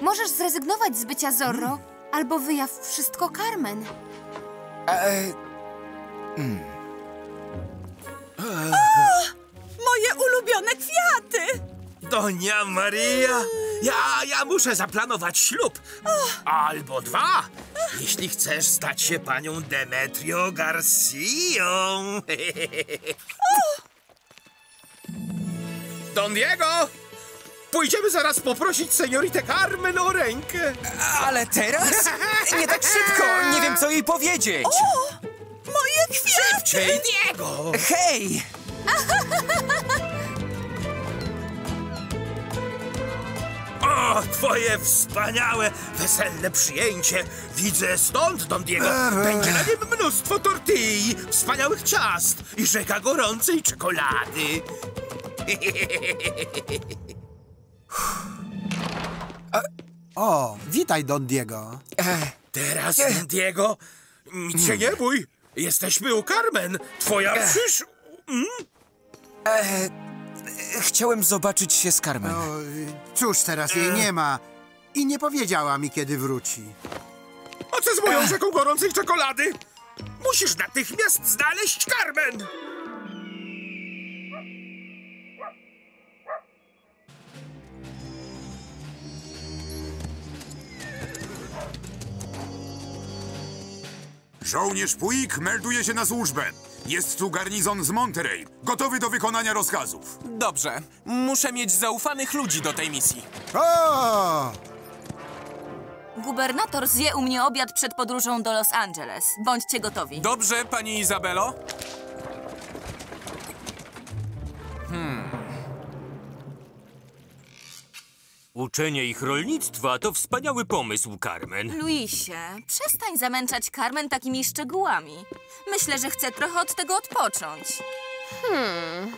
Możesz zrezygnować z bycia Zorro, albo wyjaw wszystko Carmen. E, Moje ulubione kwiaty! Doña Maria! Ja, ja muszę zaplanować ślub. Albo dwa, jeśli chcesz stać się panią Demetrio Garcią. Don Diego! Pójdziemy zaraz poprosić senioritę Carmen o rękę. ale teraz? Nie tak szybko. Nie wiem, co jej powiedzieć. Moje kwiaty! Szybciej, Diego! Hej! O, twoje wspaniałe, weselne przyjęcie. Widzę stąd, Don Diego. Będzie na nim mnóstwo tortilli, wspaniałych ciast i rzeka gorącej czekolady. [laughs] O, witaj, Don Diego. Teraz, Don Diego, nic się nie bój. Jesteśmy u Carmen. Twoja przysz... Mm? Chciałem zobaczyć się z Carmen. No, cóż, teraz jej nie ma. I nie powiedziała mi, kiedy wróci. A co z moją rzeką gorącej czekolady? Musisz natychmiast znaleźć Carmen. Żołnierz Puig melduje się na służbę. Jest tu garnizon z Monterey, gotowy do wykonania rozkazów. Dobrze, muszę mieć zaufanych ludzi do tej misji. O! Gubernator zje u mnie obiad przed podróżą do Los Angeles. Bądźcie gotowi. Dobrze, pani Izabelo? Uczenie ich rolnictwa to wspaniały pomysł, Carmen. Luisie, przestań zamęczać Carmen takimi szczegółami. Myślę, że chcę trochę od tego odpocząć. Hmm.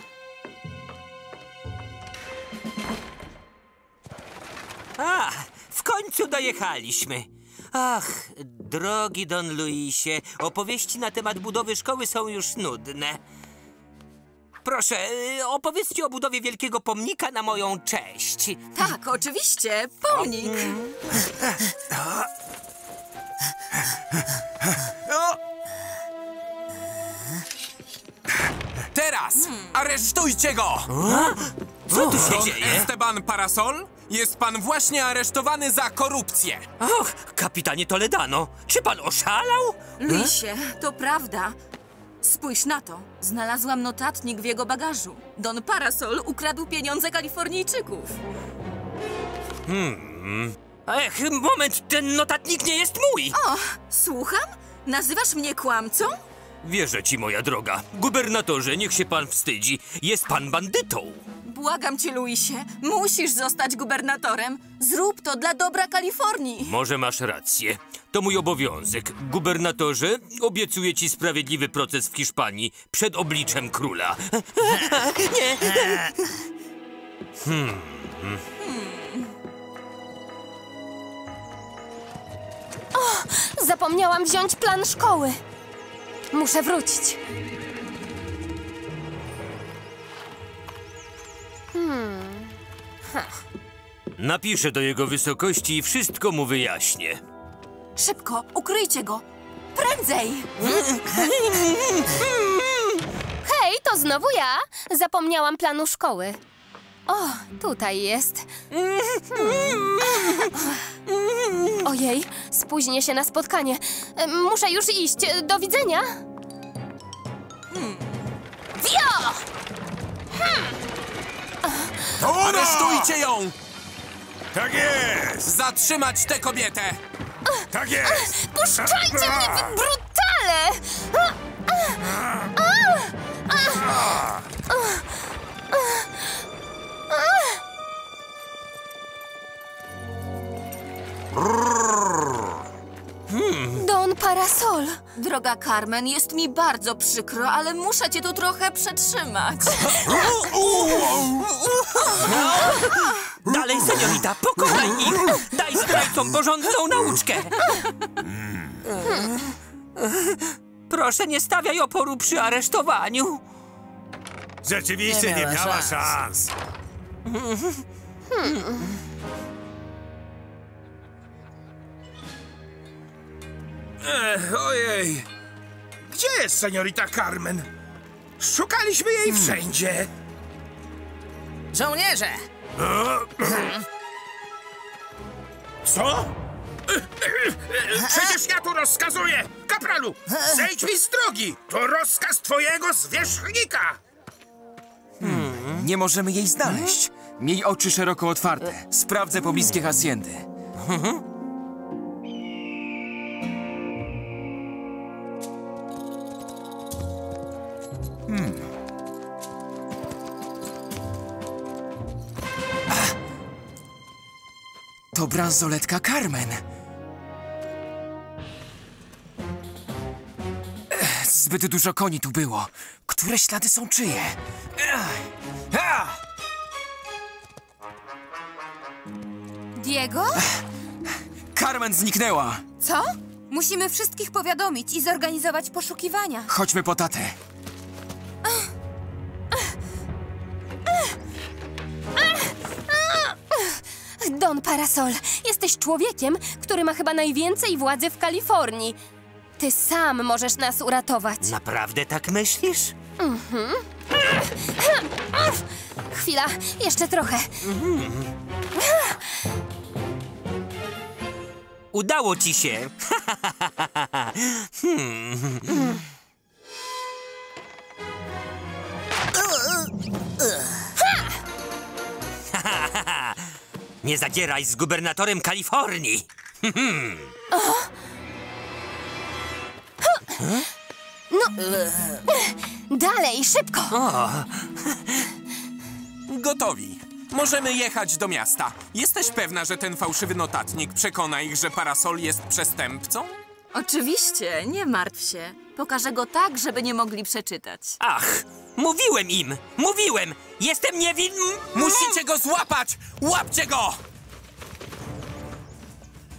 A, w końcu dojechaliśmy. Ach, drogi Don Luisie, opowieści na temat budowy szkoły są już nudne. Proszę, y, opowiedzcie o budowie wielkiego pomnika na moją cześć. Tak, oczywiście, pomnik. Teraz! Aresztujcie go! Co tu się Don dzieje? Esteban Parasol? Jest pan właśnie aresztowany za korupcję. Och, kapitanie Toledano, czy pan oszalał? Luisie, to prawda. Spójrz na to. Znalazłam notatnik w jego bagażu. Don Parasol ukradł pieniądze Kalifornijczyków. Hmm. Ech, moment, ten notatnik nie jest mój! O, słucham? Nazywasz mnie kłamcą? Wierzę ci, moja droga. Gubernatorze, niech się pan wstydzi. Jest pan bandytą. Błagam cię, Luisie. Musisz zostać gubernatorem. Zrób to dla dobra Kalifornii. Może masz rację. To mój obowiązek. Gubernatorze, obiecuję ci sprawiedliwy proces w Hiszpanii przed obliczem króla. Nie! Hmm. O, zapomniałam wziąć plan szkoły. Muszę wrócić. Hmm. Napiszę do jego wysokości i wszystko mu wyjaśnię. Szybko, ukryjcie go. Prędzej! [laughs] Hej, to znowu ja. Zapomniałam planu szkoły. O, tutaj jest. [laughs] Ojej, spóźnię się na spotkanie. Muszę już iść. Do widzenia. Wio! Aresztujcie ją! Tak jest! Zatrzymać tę kobietę! Tak jest! Puszczajcie mnie, wy brutale! Parasol. Droga Carmen, jest mi bardzo przykro, ale muszę cię tu trochę przetrzymać. Dalej, seniorita, pokochaj ich! Daj zdrajcom porządną nauczkę! Proszę, nie stawiaj oporu przy aresztowaniu. Rzeczywiście nie Nie miała, miała szans. Ech, ojej. Gdzie jest seniorita Carmen? Szukaliśmy jej wszędzie. Żołnierze! Co? Przecież ja tu rozkazuję! Kapralu, zejdź mi z drogi! To rozkaz twojego zwierzchnika! Nie możemy jej znaleźć. Miej oczy szeroko otwarte. Sprawdzę pobliskie haciendy. Hmm. Ach. To bransoletka Carmen. Ech, Zbyt dużo koni tu było. Które ślady są czyje? Ech. Diego? Carmen zniknęła. Co? Musimy wszystkich powiadomić i zorganizować poszukiwania. Chodźmy po tatę. Don Parasol, jesteś człowiekiem, który ma chyba najwięcej władzy w Kalifornii. Ty sam możesz nas uratować. Naprawdę tak myślisz? Mhm. Chwila, jeszcze trochę. Udało ci się. [laughs] hmm. [laughs] Nie zadzieraj z gubernatorem Kalifornii. No, dalej, szybko. Gotowi. Możemy jechać do miasta. Jesteś pewna, że ten fałszywy notatnik przekona ich, że parasol jest przestępcą? Oczywiście, nie martw się. Pokażę go tak, żeby nie mogli przeczytać. Ach, mówiłem im! Mówiłem! Jestem niewinny! Musicie go złapać! Łapcie go!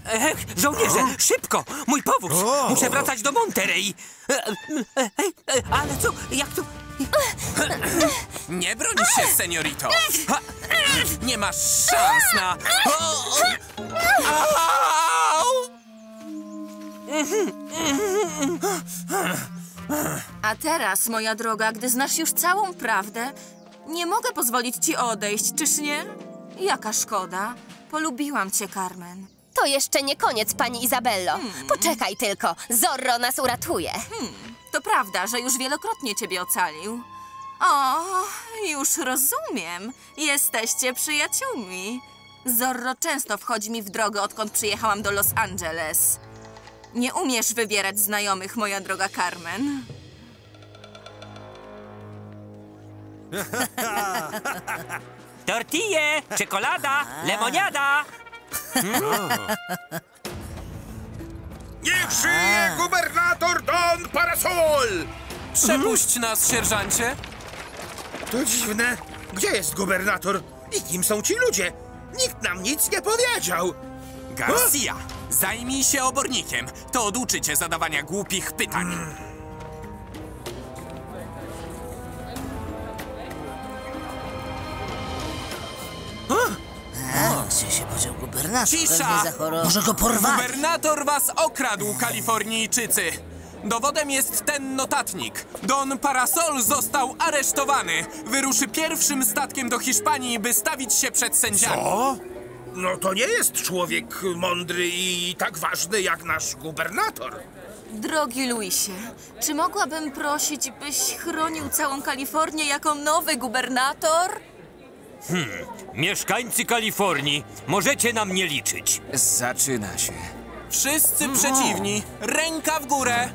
Ech, żołnierze, szybko! Mój powóz! Muszę wracać do Monterey! E, e, e, Ale co? Jak to? Nie broń się, seniorito! Ha! Nie masz szans na... O! Au! A teraz, moja droga, gdy znasz już całą prawdę, nie mogę pozwolić ci odejść, czyż nie? Jaka szkoda. Polubiłam cię, Carmen. To jeszcze nie koniec, pani Izabello. Poczekaj tylko, Zorro nas uratuje. To prawda, że już wielokrotnie ciebie ocalił. O, już rozumiem. Jesteście przyjaciółmi. Zorro często wchodzi mi w drogę, odkąd przyjechałam do Los Angeles. Nie umiesz wybierać znajomych, moja droga Carmen. [laughs] Tortille, czekolada, lemoniada! [laughs] Niech żyje gubernator Don Parasol! Przepuść nas, sierżancie. To dziwne. Gdzie jest gubernator? I kim są ci ludzie? Nikt nam nic nie powiedział. Garcia, zajmij się obornikiem. To oduczy cię zadawania głupich pytań. A, gdzie się podział gubernator? Cisza! Pewnie zachorował. Może go porwali? Gubernator was okradł, Kalifornijczycy. Dowodem jest ten notatnik. Don Parasol został aresztowany. Wyruszy pierwszym statkiem do Hiszpanii, by stawić się przed sędziami. Co? No to nie jest człowiek mądry i tak ważny jak nasz gubernator. Drogi Luisie, czy mogłabym prosić, byś chronił całą Kalifornię jako nowy gubernator? Hmm, mieszkańcy Kalifornii, możecie na mnie liczyć. Zaczyna się. Wszyscy przeciwni, ręka w górę.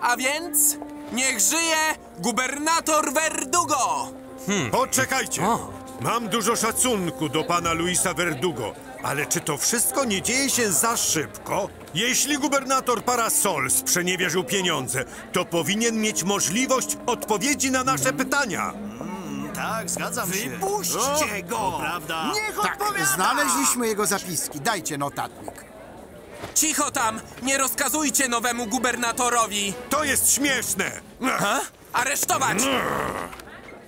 A więc niech żyje gubernator Verdugo! Poczekajcie! Mam dużo szacunku do pana Luisa Verdugo, ale czy to wszystko nie dzieje się za szybko? Jeśli gubernator Parasol sprzeniewierzył pieniądze, to powinien mieć możliwość odpowiedzi na nasze pytania. Tak, zgadzam się. Wypuśćcie go! Prawda? Niech odpowiada! Znaleźliśmy jego zapiski. Dajcie notatnik. Cicho tam! Nie rozkazujcie nowemu gubernatorowi! To jest śmieszne! Aha? Aresztować!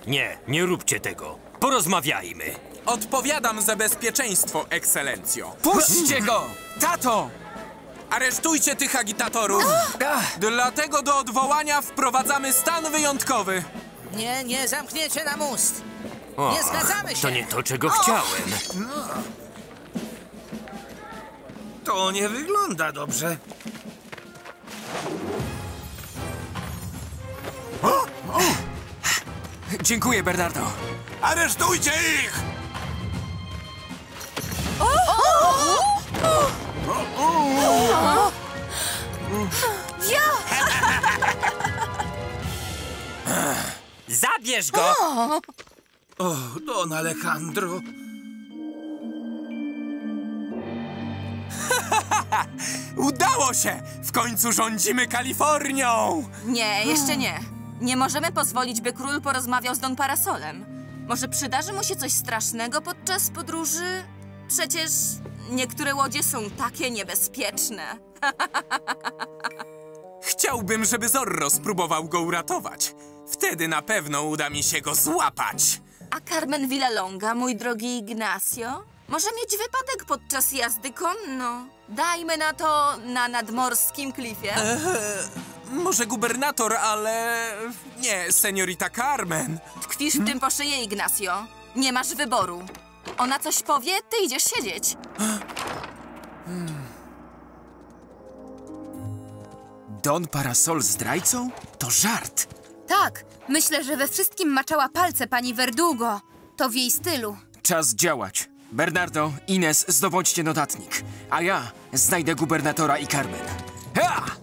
Nie, nie róbcie tego. Porozmawiajmy. Odpowiadam za bezpieczeństwo, ekscelencjo. Puśćcie go! Tato! Aresztujcie tych agitatorów! Dlatego do odwołania wprowadzamy stan wyjątkowy. Nie, nie zamkniecie nam ust. O, Nie zgadzamy się. To nie to, czego chciałem. To nie wygląda dobrze. Dziękuję, Bernardo. Aresztujcie ich! Zabierz go! O, Don Alejandro. [laughs] Udało się! W końcu rządzimy Kalifornią! Nie, jeszcze nie. Nie możemy pozwolić, by król porozmawiał z Don Parasolem. Może przydarzy mu się coś strasznego podczas podróży? Przecież niektóre łodzie są takie niebezpieczne. [laughs] Chciałbym, żeby Zorro spróbował go uratować. Wtedy na pewno uda mi się go złapać. A Carmen Villalonga, mój drogi Ignacio, może mieć wypadek podczas jazdy konno. Dajmy na to na nadmorskim klifie. Eee, może gubernator, ale... Nie, seniorita Carmen. Tkwisz w tym po szyję, Ignacio. Nie masz wyboru. Ona coś powie, ty idziesz siedzieć. [gasps] Don Parasol zdrajcą? To żart. Tak, myślę, że we wszystkim maczała palce pani Verdugo. To w jej stylu. Czas działać. Bernardo, Ines, zdobądźcie notatnik. A ja znajdę gubernatora i Carmen. Ha!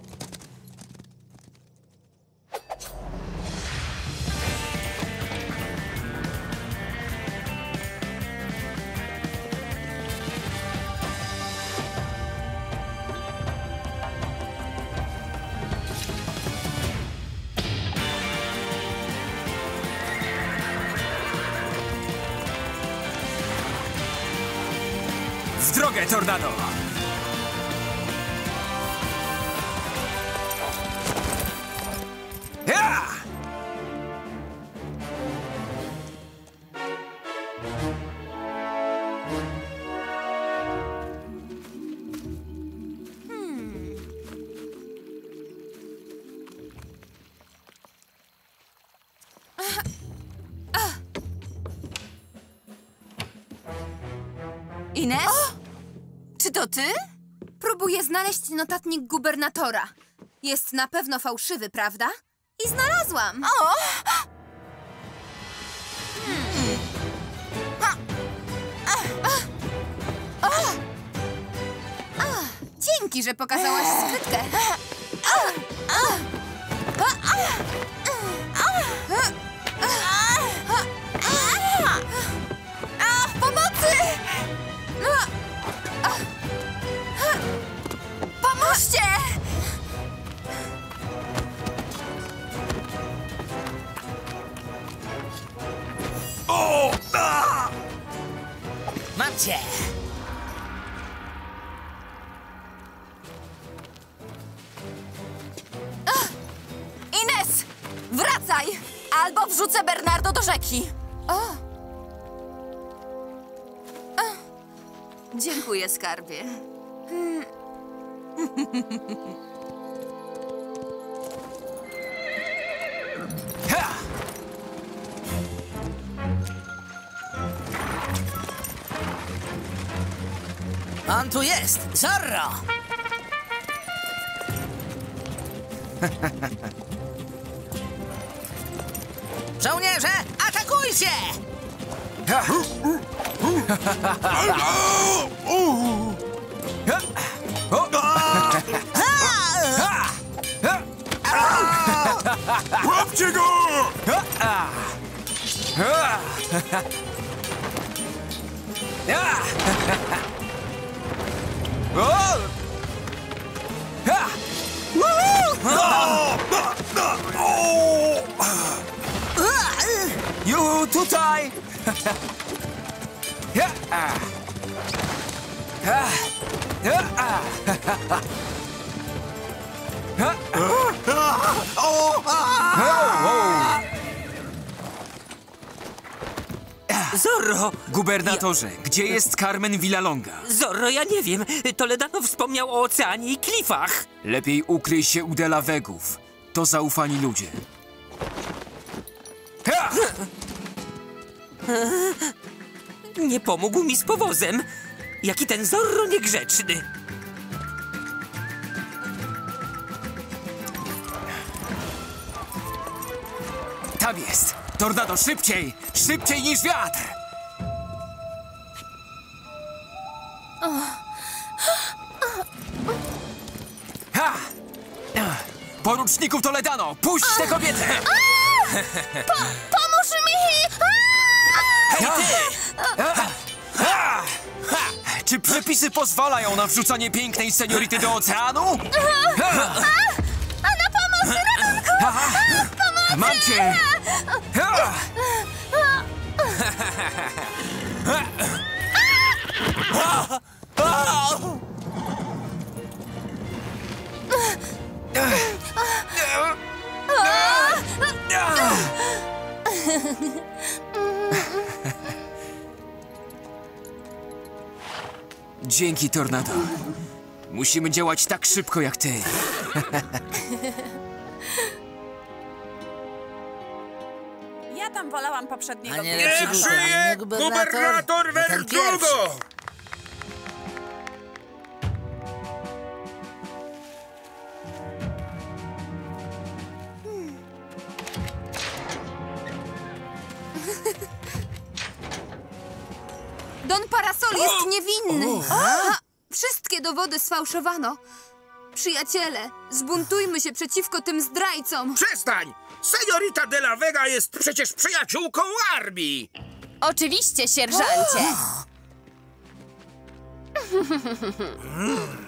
Drogę, Tornado! Znaleźć notatnik gubernatora. Jest na pewno fałszywy, prawda? I znalazłam. O! Dzięki, że pokazałaś skrytkę. Cię! Ines! Wracaj! Albo wrzucę Bernardo do rzeki. O! Dziękuję, skarbie. [laughs] On tu jest! Zorro! [laughs] Żołnierze, atakujcie! Łapcie go! [laughs] Ju, tutaj! Ja, a. Ja, ja, a. Ja, a. O, o. Zorro! Gubernatorze, gdzie jest Carmen Villalonga? Zorro, ja nie wiem. Toledano wspomniał o oceanie i klifach. Lepiej ukryj się u Delawegów. To zaufani ludzie. Ha! Nie pomógł mi z powozem. Jaki ten Zorro niegrzeczny. Tam jest! Tornado, szybciej! Szybciej niż wiatr! Ha! Poruczników Toledano, puść tę kobietę! Pomóż mi! Hej, ty! Ha! Czy przepisy pozwalają na wrzucanie pięknej seniority do oceanu? A na pomoc! Ratunku! Mam cię! Dzięki, Tornado. Musimy działać tak szybko jak ty. Tam wolałam poprzedniego. A nie lepszy ten inny gubernator? Ten pierwszy. Don Parasol jest niewinny. Ha, wszystkie dowody sfałszowano. Przyjaciele, zbuntujmy się przeciwko tym zdrajcom. Przestań! Seniorita de la Vega jest przecież przyjaciółką armii! Oczywiście, sierżancie.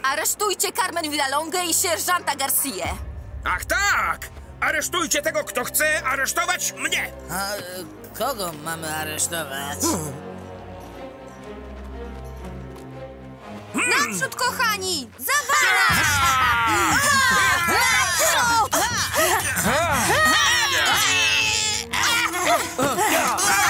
[gasps] Aresztujcie Carmen Villalongę i sierżanta Garcia. Ach tak! Aresztujcie tego, kto chce aresztować mnie! A kogo mamy aresztować? Naprzód, kochani! Za [laughs] [laughs] nas!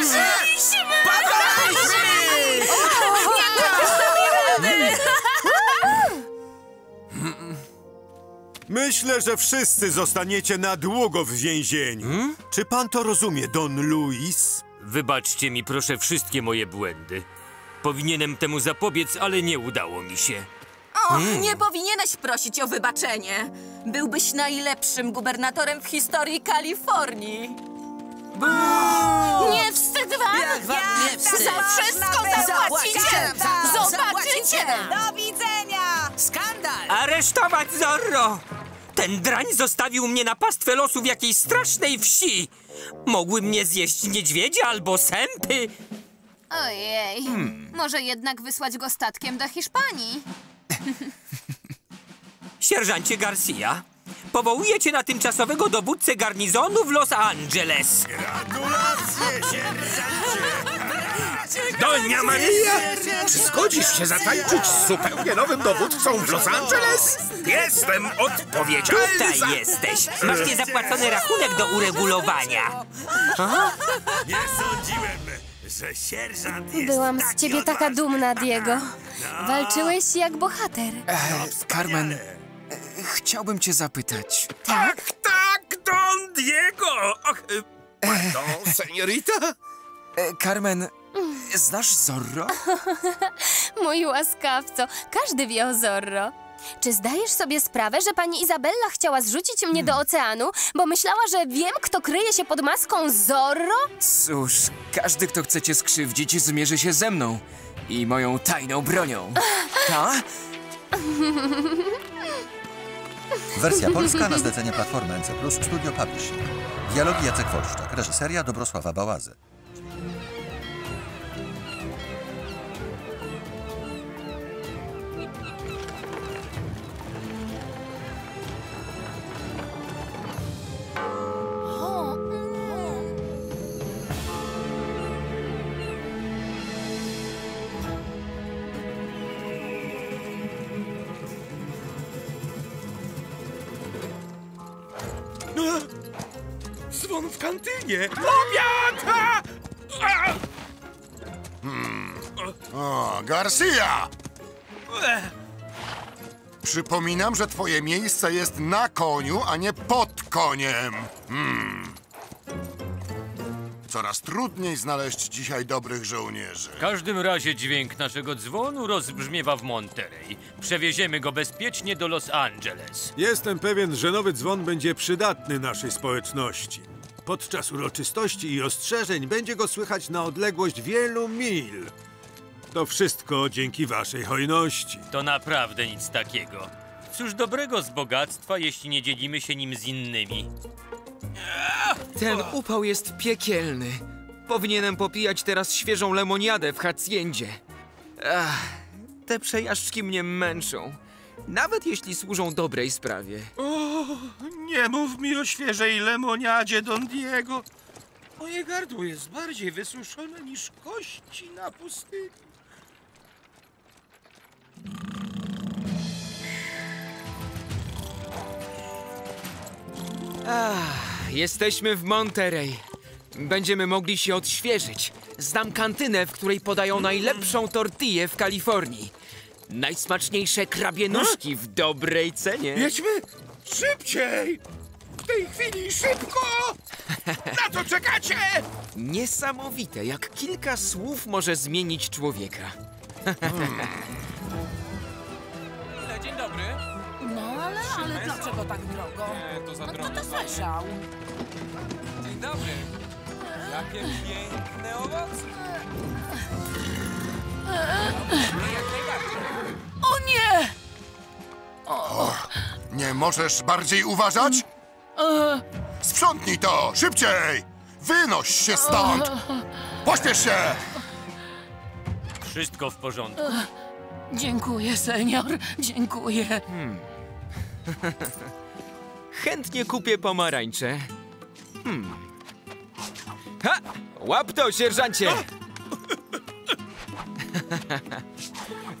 Naprzód! Myślę, że wszyscy zostaniecie na długo w więzieniu. Czy pan to rozumie, Don Luis? Wybaczcie mi proszę wszystkie moje błędy. Powinienem temu zapobiec, ale nie udało mi się. Och, Mm. nie powinieneś prosić o wybaczenie. Byłbyś najlepszym gubernatorem w historii Kalifornii. Nie wstyd wam? Jak wam nie wstyd? Za wszystko zapłacicie! Zobaczycie! Do widzenia! Skandal! Aresztować Zorro! Ten drań zostawił mnie na pastwę losu w jakiejś strasznej wsi. Mogły mnie zjeść niedźwiedzie albo sępy. Ojej. Może jednak wysłać go statkiem do Hiszpanii. Sierżancie Garcia, powołuję cię na tymczasowego dowódcę garnizonu w Los Angeles. Gratulacje, sierżancie! Donia Maria, czy zgodzisz się zatańczyć z zupełnie nowym dowódcą w Los Angeles? Jestem odpowiedzialny Tutaj za... jesteś. Masz niezapłacony rachunek do uregulowania. Nie sądziłem, że sierżant jest Byłam z taki ciebie taka odważny. dumna, Diego. Walczyłeś jak bohater. E, Carmen, chciałbym cię zapytać. Tak, tak, Don Diego! Och, y, pardon, seniorita? E, Carmen, znasz Zorro? [laughs] Mój łaskawco, każdy wie o Zorro. Czy zdajesz sobie sprawę, że pani Izabella chciała zrzucić mnie do oceanu, bo myślała, że wiem, kto kryje się pod maską Zorro? Cóż, każdy, kto chce cię skrzywdzić, zmierzy się ze mną i moją tajną bronią. [laughs] Ta? [laughs] Wersja polska na zlecenie Platformy NC Plus Studio Publishing. Dialogi Jacek Wolszczak, reżyseria Dobrosława Bałazy. W kantynie! Obiad! A! A! O, Garcia! Przypominam, że twoje miejsce jest na koniu, a nie pod koniem. Hmm. Coraz trudniej znaleźć dzisiaj dobrych żołnierzy. W każdym razie dźwięk naszego dzwonu rozbrzmiewa w Monterey. Przewieziemy go bezpiecznie do Los Angeles. Jestem pewien, że nowy dzwon będzie przydatny naszej społeczności. Podczas uroczystości i ostrzeżeń będzie go słychać na odległość wielu mil. To wszystko dzięki waszej hojności. To naprawdę nic takiego. Cóż dobrego z bogactwa, jeśli nie dzielimy się nim z innymi. Ten upał jest piekielny. Powinienem popijać teraz świeżą lemoniadę w haciendzie. Ach, te przejażdżki mnie męczą. Nawet jeśli służą dobrej sprawie. O, nie mów mi o świeżej lemoniadzie, Don Diego. Moje gardło jest bardziej wysuszone niż kości na pustyni. Ach, jesteśmy w Monterey. Będziemy mogli się odświeżyć. Znam kantynę, w której podają najlepszą tortillę w Kalifornii. Najsmaczniejsze krabie nóżki w dobrej cenie. Jedźmy szybciej! W tej chwili szybko! Na co czekacie? Niesamowite, jak kilka słów może zmienić człowieka. Dzień dobry. No ale, ale dlaczego tak drogo? Nie, to za no drogo. kto to słyszał? Dzień dobry. Jakie piękne owoce. [laughs] Jak najbardziej. O nie! O, nie możesz bardziej uważać? Sprzątnij to! Szybciej! Wynoś się stąd! Pośpiesz się! Wszystko w porządku. Dziękuję, senior. Dziękuję. Hmm. [laughs] Chętnie kupię pomarańcze. Hmm. Ha! Łap to, sierżancie! [laughs]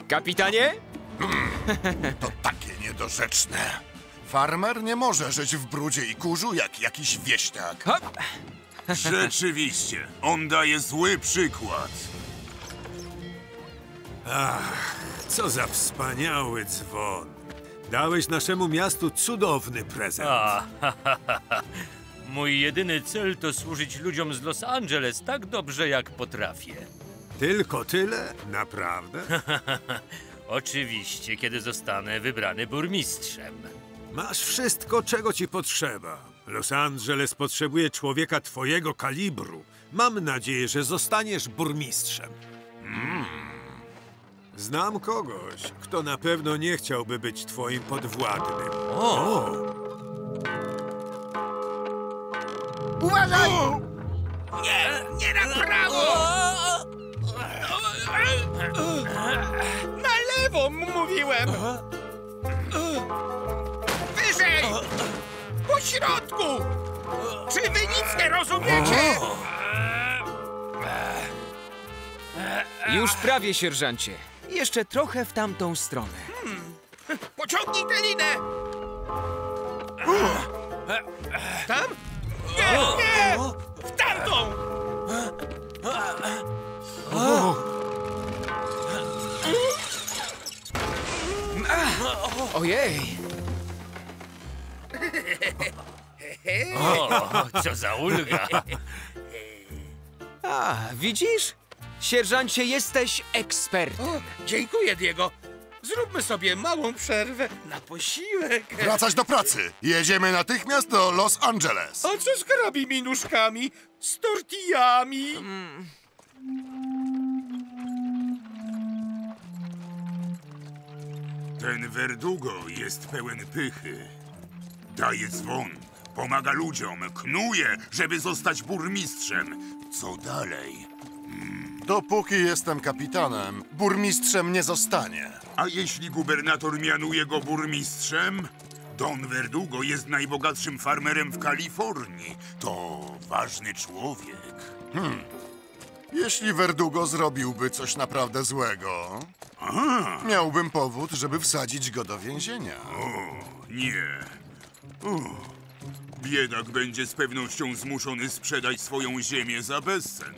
Kapitanie? [laughs] To takie niedorzeczne. Farmer nie może żyć w brudzie i kurzu jak jakiś wieśniak. [laughs] Rzeczywiście, on daje zły przykład. Ach, co za wspaniały dzwon. Dałeś naszemu miastu cudowny prezent. A, ha, ha, ha, ha. Mój jedyny cel to służyć ludziom z Los Angeles tak dobrze, jak potrafię. Tylko tyle? Naprawdę? [laughs] Oczywiście, kiedy zostanę wybrany burmistrzem. Masz wszystko, czego ci potrzeba. Los Angeles potrzebuje człowieka twojego kalibru. Mam nadzieję, że zostaniesz burmistrzem. Znam kogoś, kto na pewno nie chciałby być twoim podwładnym. O! Uważaj! Nie, nie na prawo! Na lewo mówiłem! Wyżej! Po środku! Czy wy nic nie rozumiecie? Już prawie, sierżancie. Jeszcze trochę w tamtą stronę. Pociągnij tę linę! Tam? Ojej! [laughs] O, co za ulga! A, widzisz? Sierżancie, jesteś ekspertem. Dziękuję, Diego. Zróbmy sobie małą przerwę na posiłek. Wracać do pracy. Jedziemy natychmiast do Los Angeles. A co z grabimi nóżkami? Z tortillami? Ten Verdugo jest pełen pychy. Daje dzwon, pomaga ludziom, knuje, żeby zostać burmistrzem. Co dalej? Dopóki jestem kapitanem, burmistrzem nie zostanie. A jeśli gubernator mianuje go burmistrzem? Don Verdugo jest najbogatszym farmerem w Kalifornii. To ważny człowiek. Hmm. Jeśli Verdugo zrobiłby coś naprawdę złego, miałbym powód, żeby wsadzić go do więzienia. O, nie. O, biedak będzie z pewnością zmuszony sprzedać swoją ziemię za bezcen.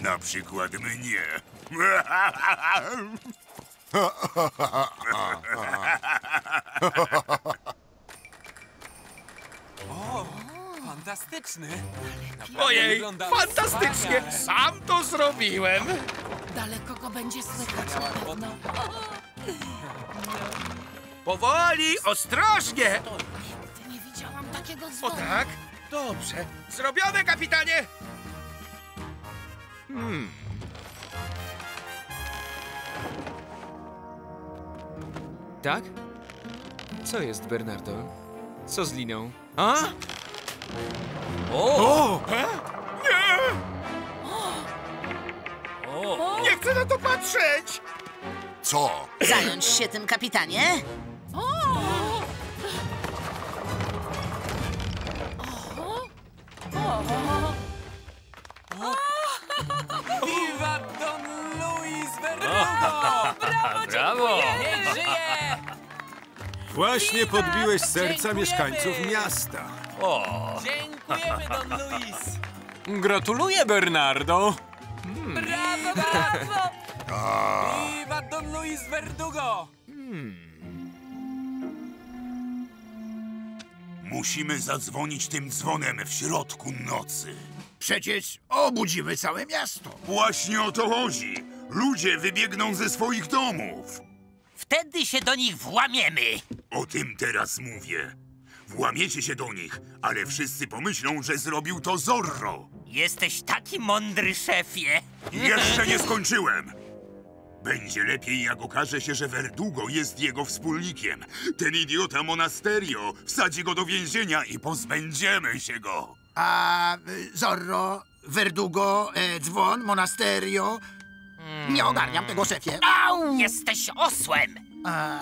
Na przykład mnie. [laughs] O, fantastyczny. Naprawdę Ojej, wygląda fantastycznie! wspaniale. Sam to zrobiłem! Daleko go będzie słychać na pewno. [laughs] Powoli, ostrożnie! Nie widziałam takiego O dzwonu. tak? Dobrze. Zrobione, kapitanie! Hmm. Tak? Co jest, Bernardo? Co z liną? A? O! Nie! Nie chcę na to patrzeć! Co? Zająć się tym, kapitanie? Viva Don Luis Verdugo! Brawo! Niech żyje! Właśnie podbiłeś serca Dziękujemy. mieszkańców miasta. O! Dziękujemy, Don Luis! Gratuluję, Bernardo. Brawo, brawo! Viva Don Luis Verdugo! Musimy zadzwonić tym dzwonem w środku nocy. Przecież obudzimy całe miasto. Właśnie o to chodzi. Ludzie wybiegną ze swoich domów. Wtedy się do nich włamiemy. O tym teraz mówię. Włamiecie się do nich, ale wszyscy pomyślą, że zrobił to Zorro. Jesteś taki mądry, szefie. Jeszcze nie [laughs] skończyłem. Będzie lepiej, jak okaże się, że Verdugo jest jego wspólnikiem. Ten idiota Monasterio wsadzi go do więzienia i pozbędziemy się go. A y, Zorro, Verdugo, e, Dzwon, Monasterio. Nie ogarniam tego, szefie. Au! Jesteś osłem! A...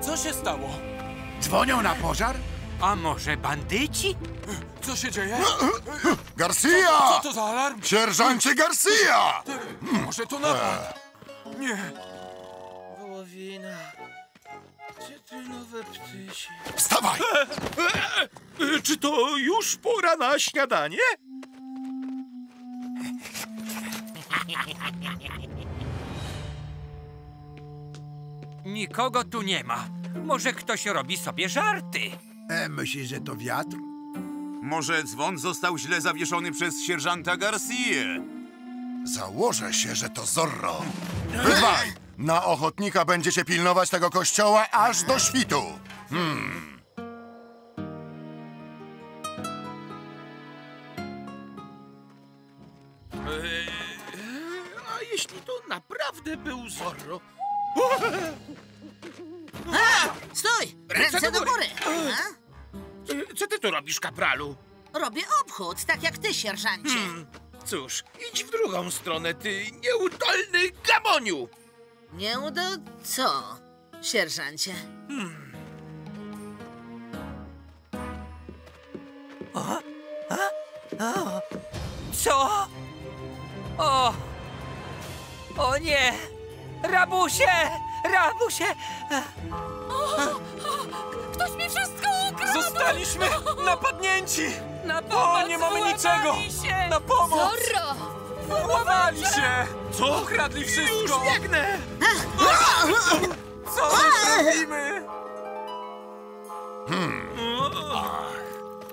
Co się stało? Dzwonią na pożar? A może bandyci? Co się dzieje? [laughs] Garcia! Co, co to za alarm? Sierżancie Garcia! Może to napad? Nie. Wołowina. Cytrynowe ptysie. Wstawaj! Czy to już pora na śniadanie? Nikogo tu nie ma. Może ktoś robi sobie żarty. E, myślisz, że to wiatr? Może dzwon został źle zawieszony przez sierżanta Garcia? Założę się, że to Zorro. Wy dwaj! Na ochotnika będziecie pilnować tego kościoła aż do świtu. Hmm. Eee, a jeśli to naprawdę był Zorro? A, stój! Ręce do góry! A? Co ty tu robisz, kapralu? Robię obchód, tak jak ty, sierżancie. Hmm, cóż, idź w drugą stronę, ty nieudolny gamoniu! Nie uda co, sierżancie? O, co? O! O nie! Rabusie! Rabusie! Ktoś mi wszystko ukradł! Zostaliśmy napadnięci! Na O, pomoc! nie mamy niczego! Się. Na pomoc! Zorro! Włamali się! Co? Ukradli wszystko! Już biegnę! Co my zrobimy?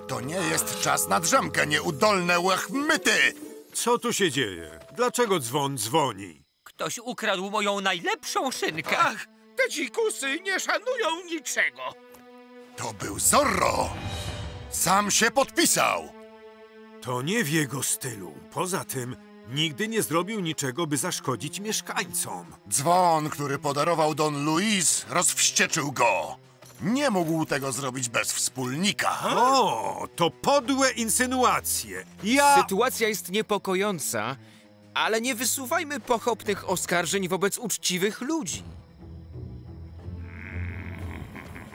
To nie jest czas na drzemkę, nieudolne łachmyty! Co tu się dzieje? Dlaczego dzwon dzwoni? Ktoś ukradł moją najlepszą szynkę. Ach, te dzikusy nie szanują niczego. To był Zorro! Sam się podpisał! To nie w jego stylu. Poza tym, nigdy nie zrobił niczego, by zaszkodzić mieszkańcom. Dzwon, który podarował Don Luis, rozwścieczył go. Nie mógł tego zrobić bez wspólnika. O, to podłe insynuacje. Ja... Sytuacja jest niepokojąca, ale nie wysuwajmy pochopnych oskarżeń wobec uczciwych ludzi.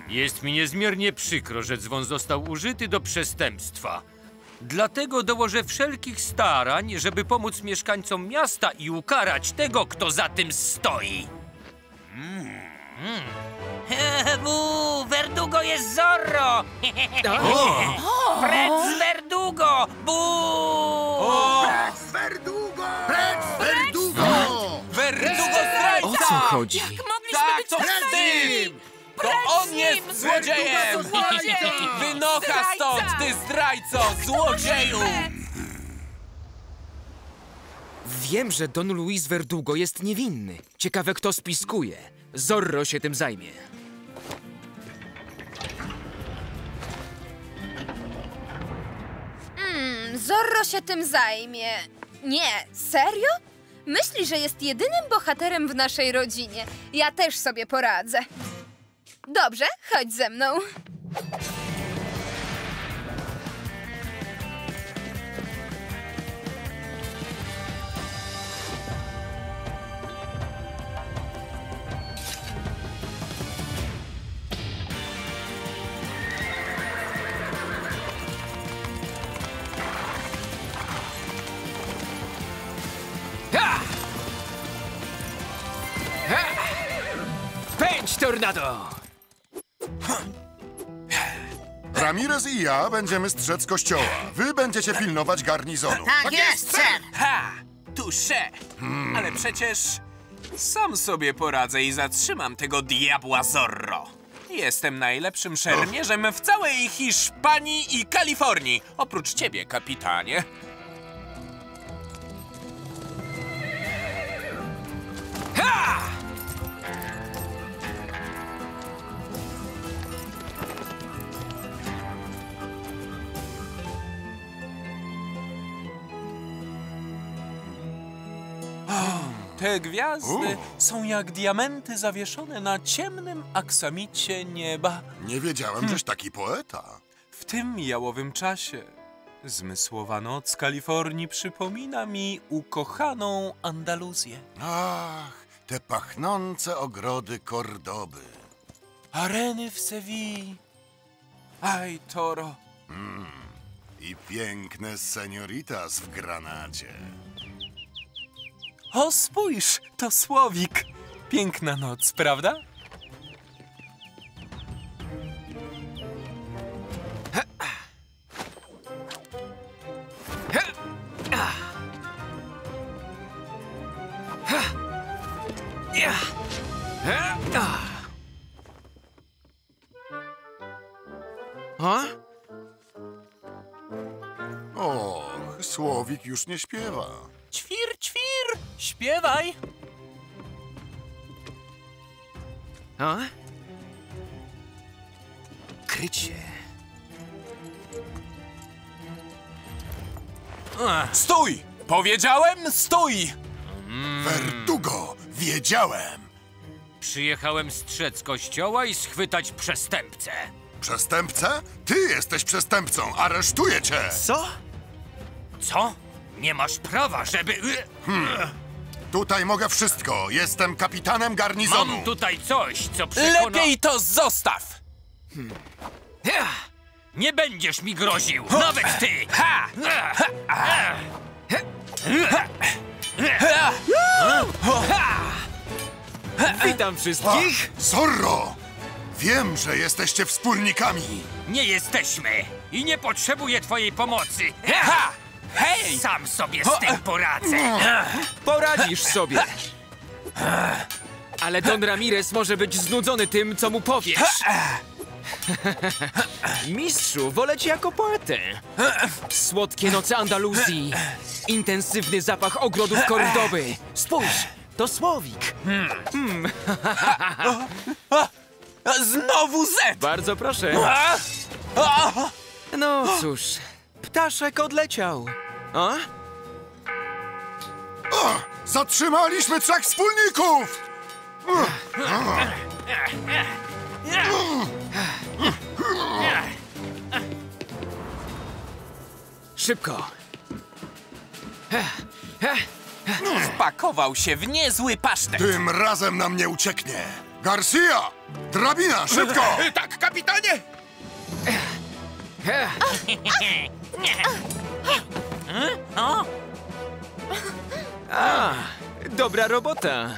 Jest mi niezmiernie przykro, że dzwon został użyty do przestępstwa. Dlatego dołożę wszelkich starań, żeby pomóc mieszkańcom miasta i ukarać tego, kto za tym stoi. Bu, Verdugo jest Zorro! [laughs] Precz z Verdugo! Bu! Verdugo! Precz, Verdugo! Verdugo O zdrajca! co chodzi? Tak, to z tym! To on jest złodziejem! złodziej! [laughs] Wynocha stąd, ty zdrajco, złodzieju! Wiem, że Don Luis Verdugo jest niewinny. Ciekawe, kto spiskuje. Zorro się tym zajmie. Zorro się tym zajmie. Nie, serio? Myśli, że jest jedynym bohaterem w naszej rodzinie. Ja też sobie poradzę. Dobrze, chodź ze mną. Tornado! Ramirez i ja będziemy strzec kościoła. Wy będziecie pilnować garnizonu. Tak, tak jest, ser! Ha! Tusze! Ale przecież sam sobie poradzę i zatrzymam tego diabła Zorro. Jestem najlepszym szermierzem w całej Hiszpanii i Kalifornii. Oprócz ciebie, kapitanie. Ha! Te gwiazdy są jak diamenty zawieszone na ciemnym aksamicie nieba. Nie wiedziałem, żeś taki poeta. W tym jałowym czasie zmysłowa noc Kalifornii przypomina mi ukochaną Andaluzję. Ach, te pachnące ogrody Kordoby. Areny w Sewilli. Aj, Toro. Mm. I piękne senioritas w granacie. O, spójrz, to Słowik. Piękna noc, prawda? Och, Słowik już nie śpiewa. Ćwir, ćwir, śpiewaj. A? Kryć się. Stój! Powiedziałem, stój! Verdugo, wiedziałem! Przyjechałem strzec kościoła i schwytać przestępcę. Przestępcę? Ty jesteś przestępcą, aresztuję cię! Co? Co? Nie masz prawa, żeby... Hmm. Tutaj mogę wszystko. Jestem kapitanem garnizonu. Mam tutaj coś, co przekona... Lepiej to zostaw! Nie będziesz mi groził, nawet ty! Ha! Witam wszystkich! Zorro! Wiem, że jesteście wspólnikami. Nie jesteśmy i nie potrzebuję twojej pomocy. Ha! Hej! Sam sobie z tym poradzę. Poradzisz sobie. Ale Don Ramirez może być znudzony tym, co mu powiesz. Mistrzu, wolę cię jako poetę. Słodkie noce Andaluzji. Intensywny zapach ogrodów Kordoby. Spójrz, to Słowik. Hmm. Znowu Z! Bardzo proszę. No cóż, ptaszek odleciał. A? O, zatrzymaliśmy trzech wspólników! Szybko. Wpakował się w niezły pasztet. Tym razem nam nie ucieknie. Garcia! Drabina, szybko! Tak, kapitanie! [laughs] [laughs] A, dobra robota.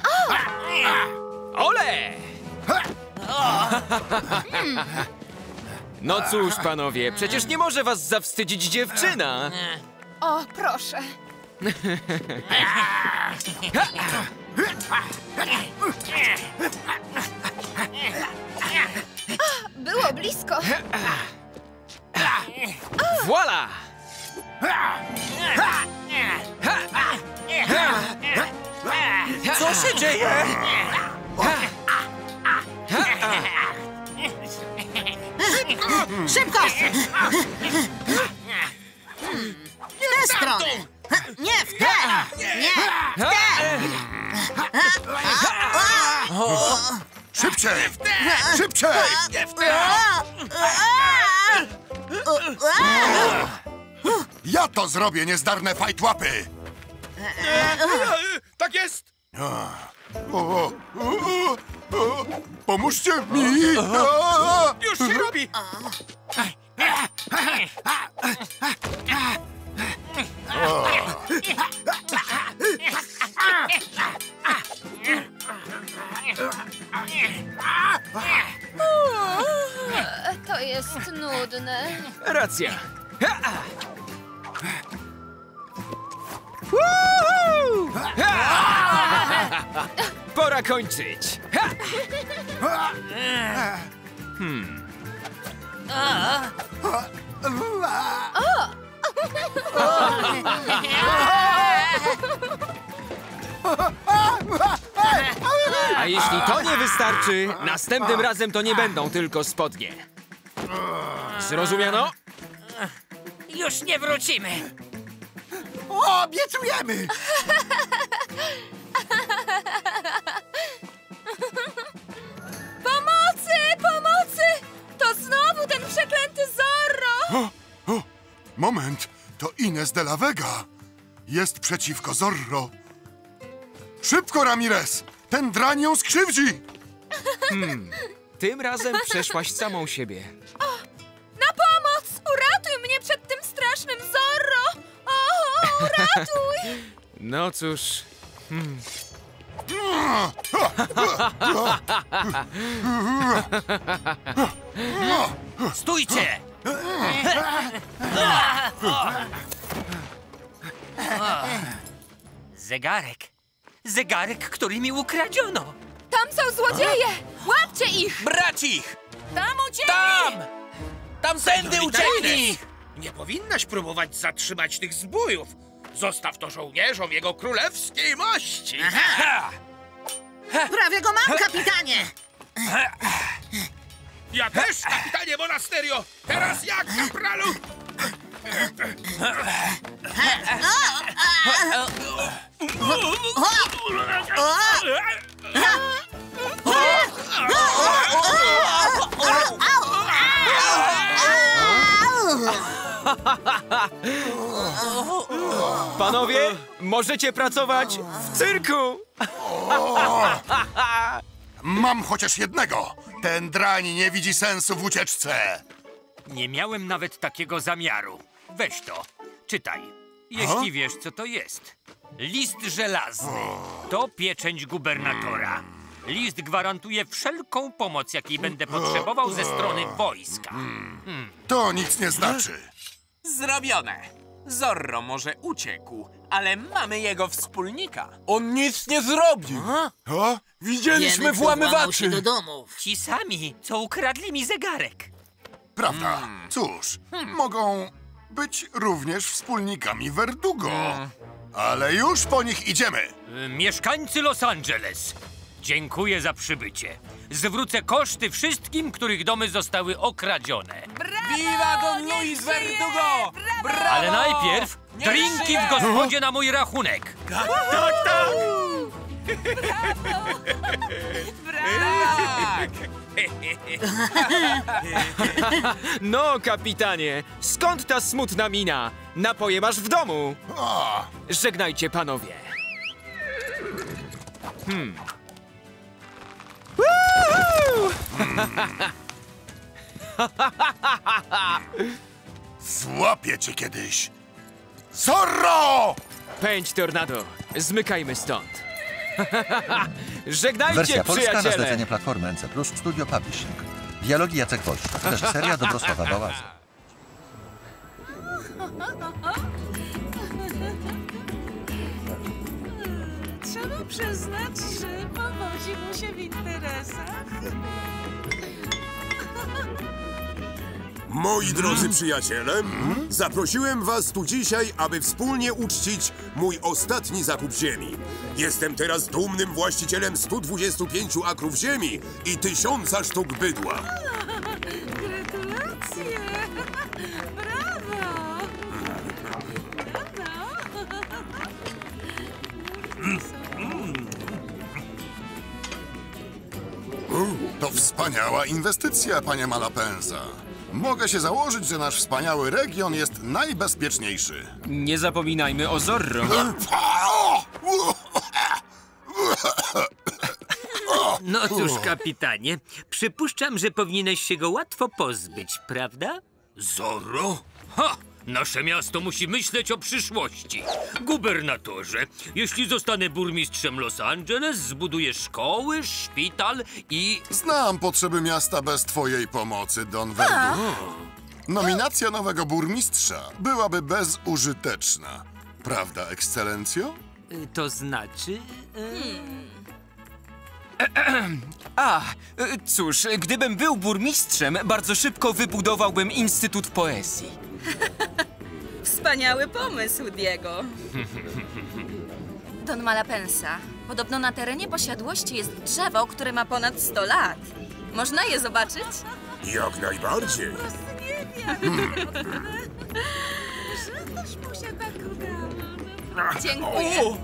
Ole! No cóż, panowie, przecież nie może was zawstydzić dziewczyna. O, proszę. Było blisko. Voila! Co się dzieje? Szybko! W tę stronę! Nie, w tę! Nie, w tę! Szybciej! Szybciej! Ja to zrobię, niezdarne fajtłapy! Tak jest! Pomóżcie mi! Już się robi! To jest nudne. Racja. Pora kończyć. Hmm. A jeśli to nie wystarczy, następnym razem to nie będą tylko spodnie. Zrozumiano? Już nie wrócimy. Obiecujemy! [laughs] Pomocy! Pomocy! To znowu ten przeklęty Zorro! O, o, moment, to Ines de la Vega. Jest przeciwko Zorro. Szybko, Ramirez! Ten drań ją skrzywdzi! Hmm. Tym razem przeszłaś samą siebie. Na pomoc! Uratuj mnie przed tym strasznym Zorro! O, uratuj! [laughs] No cóż. Hmm. Stójcie! Zegarek. Zegarek, który mi ukradziono. Tam są złodzieje! Łapcie ich! Brać ich! Tam uciekli! Tam! Tam uciekli! Nie powinnaś próbować zatrzymać tych zbójów. Zostaw to żołnierzom jego królewskiej mości. Prawie go mam, kapitanie! Ja też, kapitanie Monasterio! Teraz jak, kapralu? Panowie, możecie pracować w cyrku! Mam chociaż jednego. Ten drań nie widzi sensu w ucieczce. Nie miałem nawet takiego zamiaru. Weź to, czytaj. Jeśli wiesz, co to jest. List żelazny. To pieczęć gubernatora. List gwarantuje wszelką pomoc, jakiej będę potrzebował ze strony wojska. Hmm. To nic nie znaczy. Zrobione. Zorro może uciekł, ale mamy jego wspólnika. On nic nie zrobi. O? Widzieliśmy Wiemy, włamywaczy. się do domów. Ci sami, co ukradli mi zegarek. Prawda. Cóż, mogą być również wspólnikami Verdugo. Ale już po nich idziemy. Y, Mieszkańcy Los Angeles, dziękuję za przybycie. Zwrócę koszty wszystkim, których domy zostały okradzione. Viva Don Luis Verdugo! Brawo! Ale najpierw Niech drinki żyje! w gospodzie na mój rachunek. Tak, tak! Tak! No, kapitanie, skąd ta smutna mina? Napoje masz w domu. Żegnajcie, panowie. Hmm. [laughs] Złapię cię kiedyś. Zorro! Pędź, tornado. Zmykajmy stąd. [laughs] Żegnajcie, Wersja polska na zlecenie Platformy NC+, Studio Publishing. Dialogi Jacek Wojciech, reżyseria Dobrosława Bałaza. [laughs] Trzeba przyznać, że powodzi mu się w interesach. Moi drodzy przyjaciele, zaprosiłem was tu dzisiaj, aby wspólnie uczcić mój ostatni zakup ziemi. Jestem teraz dumnym właścicielem 125 akrów ziemi i tysiąca sztuk bydła. [laughs] Gratulacje! To wspaniała inwestycja, panie Malapensa. Mogę się założyć, że nasz wspaniały region jest najbezpieczniejszy. Nie zapominajmy o Zorro. [laughs] No cóż, kapitanie, przypuszczam, że powinieneś się go łatwo pozbyć, prawda? Zorro? Ha! Nasze miasto musi myśleć o przyszłości. Gubernatorze, jeśli zostanę burmistrzem Los Angeles, zbuduję szkoły, szpital i... Znam potrzeby miasta bez twojej pomocy, Don Verdugo. Nominacja nowego burmistrza byłaby bezużyteczna. Prawda, ekscelencjo? Y, To znaczy... [clears throat] A, y, cóż, gdybym był burmistrzem, bardzo szybko wybudowałbym Instytut Poezji. [laughs] Wspaniały pomysł, Diego. [laughs] Don Malapensa. Podobno na terenie posiadłości jest drzewo, które ma ponad 100 lat. Można je zobaczyć? Jak najbardziej. [laughs] Dziękuję.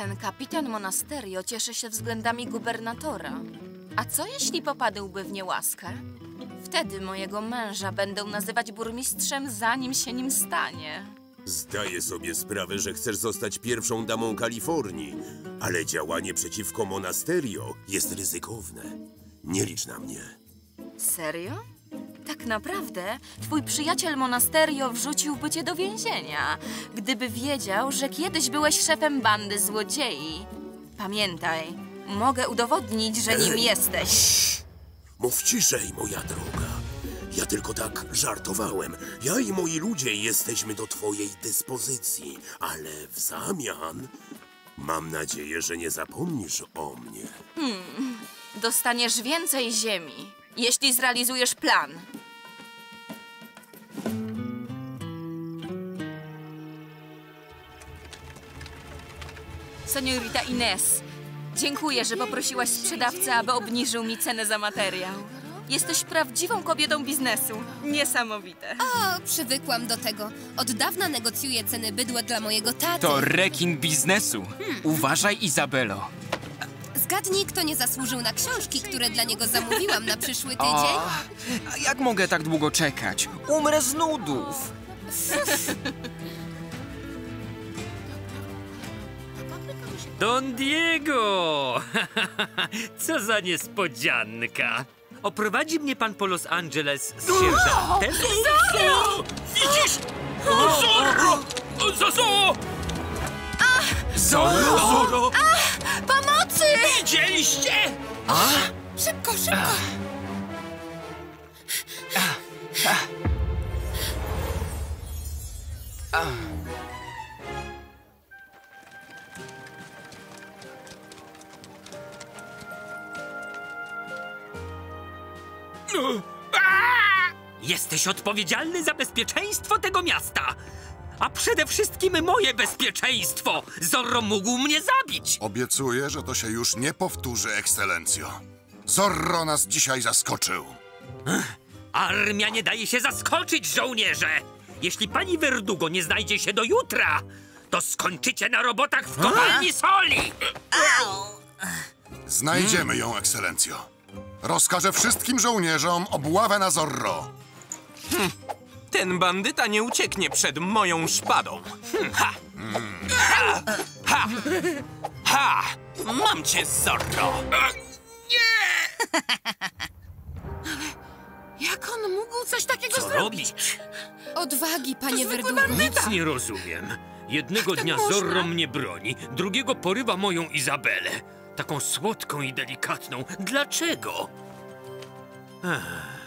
Ten kapitan monasterio cieszy się względami gubernatora. A co jeśli popadłby w niełaskę? Wtedy mojego męża będą nazywać burmistrzem, zanim się nim stanie. Zdaję sobie sprawę, że chcesz zostać pierwszą damą Kalifornii, ale działanie przeciwko monasterio jest ryzykowne. Nie licz na mnie. Serio? Tak naprawdę twój przyjaciel monasterio wrzuciłby cię do więzienia, gdyby wiedział, że kiedyś byłeś szefem bandy złodziei. Pamiętaj, mogę udowodnić, że nim jesteś. Mów ciszej, moja droga. Ja tylko tak żartowałem. Ja i moi ludzie jesteśmy do twojej dyspozycji, ale w zamian mam nadzieję, że nie zapomnisz o mnie. Hmm. Dostaniesz więcej ziemi, jeśli zrealizujesz plan. Seniorita Ines, dziękuję, że poprosiłaś sprzedawcę, aby obniżył mi cenę za materiał. Jesteś prawdziwą kobietą biznesu. Niesamowite. O, przywykłam do tego. Od dawna negocjuję ceny bydła dla mojego taty. To rekin biznesu. Uważaj, Izabelo. Zgadnij, kto nie zasłużył na książki, które dla niego zamówiłam na przyszły tydzień. O, a jak mogę tak długo czekać? Umrę z nudów. Don Diego! [laughs] Co za niespodzianka! Oprowadzi mnie pan po Los Angeles z sierżantem? Zorro! Widzisz? Zorro! Zorro! Zorro! Zorro! Widzieliście? Szybko, szybko! Jesteś odpowiedzialny za bezpieczeństwo tego miasta! A przede wszystkim moje bezpieczeństwo! Zorro mógł mnie zabić! Obiecuję, że to się już nie powtórzy, ekscelencjo. Zorro nas dzisiaj zaskoczył. Armia nie daje się zaskoczyć, żołnierze! Jeśli pani Verdugo nie znajdzie się do jutra, to skończycie na robotach w kopalni soli! Znajdziemy ją, ekscelencjo. Rozkażę wszystkim żołnierzom obławę na Zorro. Hm. Ten bandyta nie ucieknie przed moją szpadą. Hm. Ha! Ha! Ha! Ha! Mam cię, Zorro! [laughs] Jak on mógł coś takiego Co zrobić? robić? Odwagi, panie Verdugo. Nic nie rozumiem. Jednego dnia można? Zorro mnie broni, drugiego porywa moją Izabelę. Taką słodką i delikatną. Dlaczego? Ech.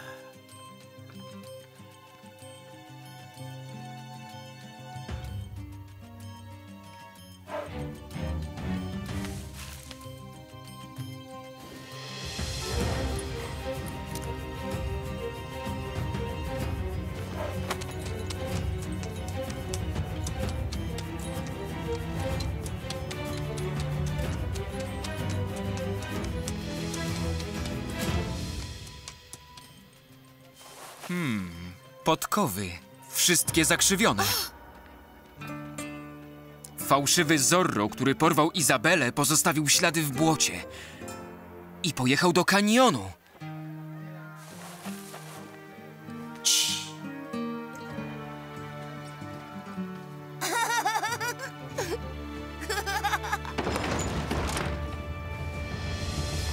Podkowy. Wszystkie zakrzywione. Fałszywy Zorro, który porwał Izabelę, pozostawił ślady w błocie. I pojechał do kanionu.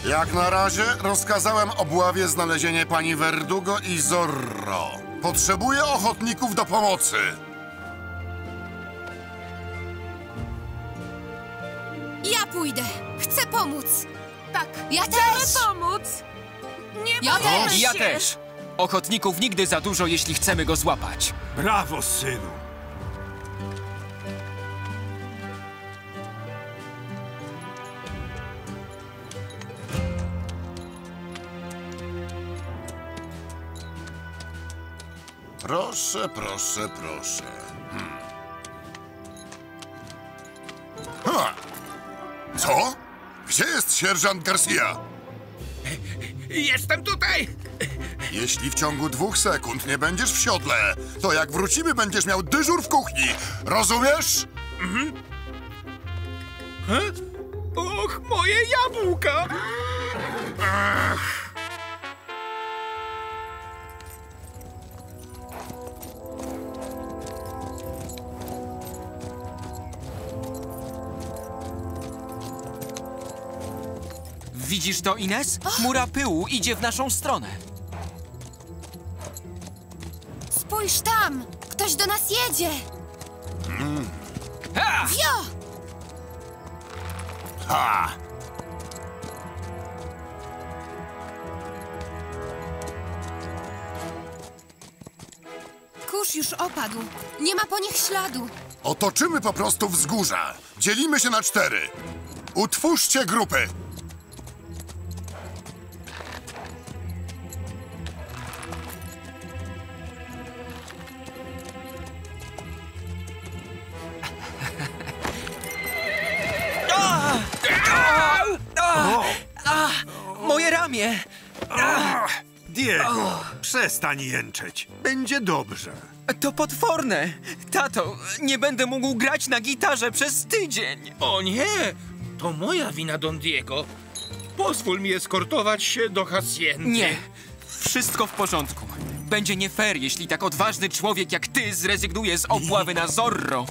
Jak na razie rozkazałem obławie znalezienie pani Verdugo i Zorro. Potrzebuję ochotników do pomocy. Ja pójdę. Chcę pomóc. Tak. Ja Chcemy też. pomóc! Nie Ja boimy też. się! Ja też. Ochotników nigdy za dużo, jeśli chcemy go złapać. Brawo, synu. Proszę, proszę, proszę. Hmm. Ha! Co? Gdzie jest sierżant Garcia? Jestem tutaj! Jeśli w ciągu dwóch sekund nie będziesz w siodle, to jak wrócimy, będziesz miał dyżur w kuchni. Rozumiesz? Mhm. Och, moje jabłka! Ach. Widzisz to, Ines? Chmura pyłu idzie w naszą stronę. Spójrz tam! Ktoś do nas jedzie! Wio! Ha! Kurz już opadł. Nie ma po nich śladu. Otoczymy po prostu wzgórza. Dzielimy się na cztery. Utwórzcie grupy. Przestań jęczeć. Będzie dobrze. To potworne! Tato, nie będę mógł grać na gitarze przez tydzień! O nie! To moja wina, Don Diego. Pozwól mi eskortować się do haciendy. Nie! Wszystko w porządku. Będzie nie fair, jeśli tak odważny człowiek jak ty zrezygnuje z obławy na Zorro.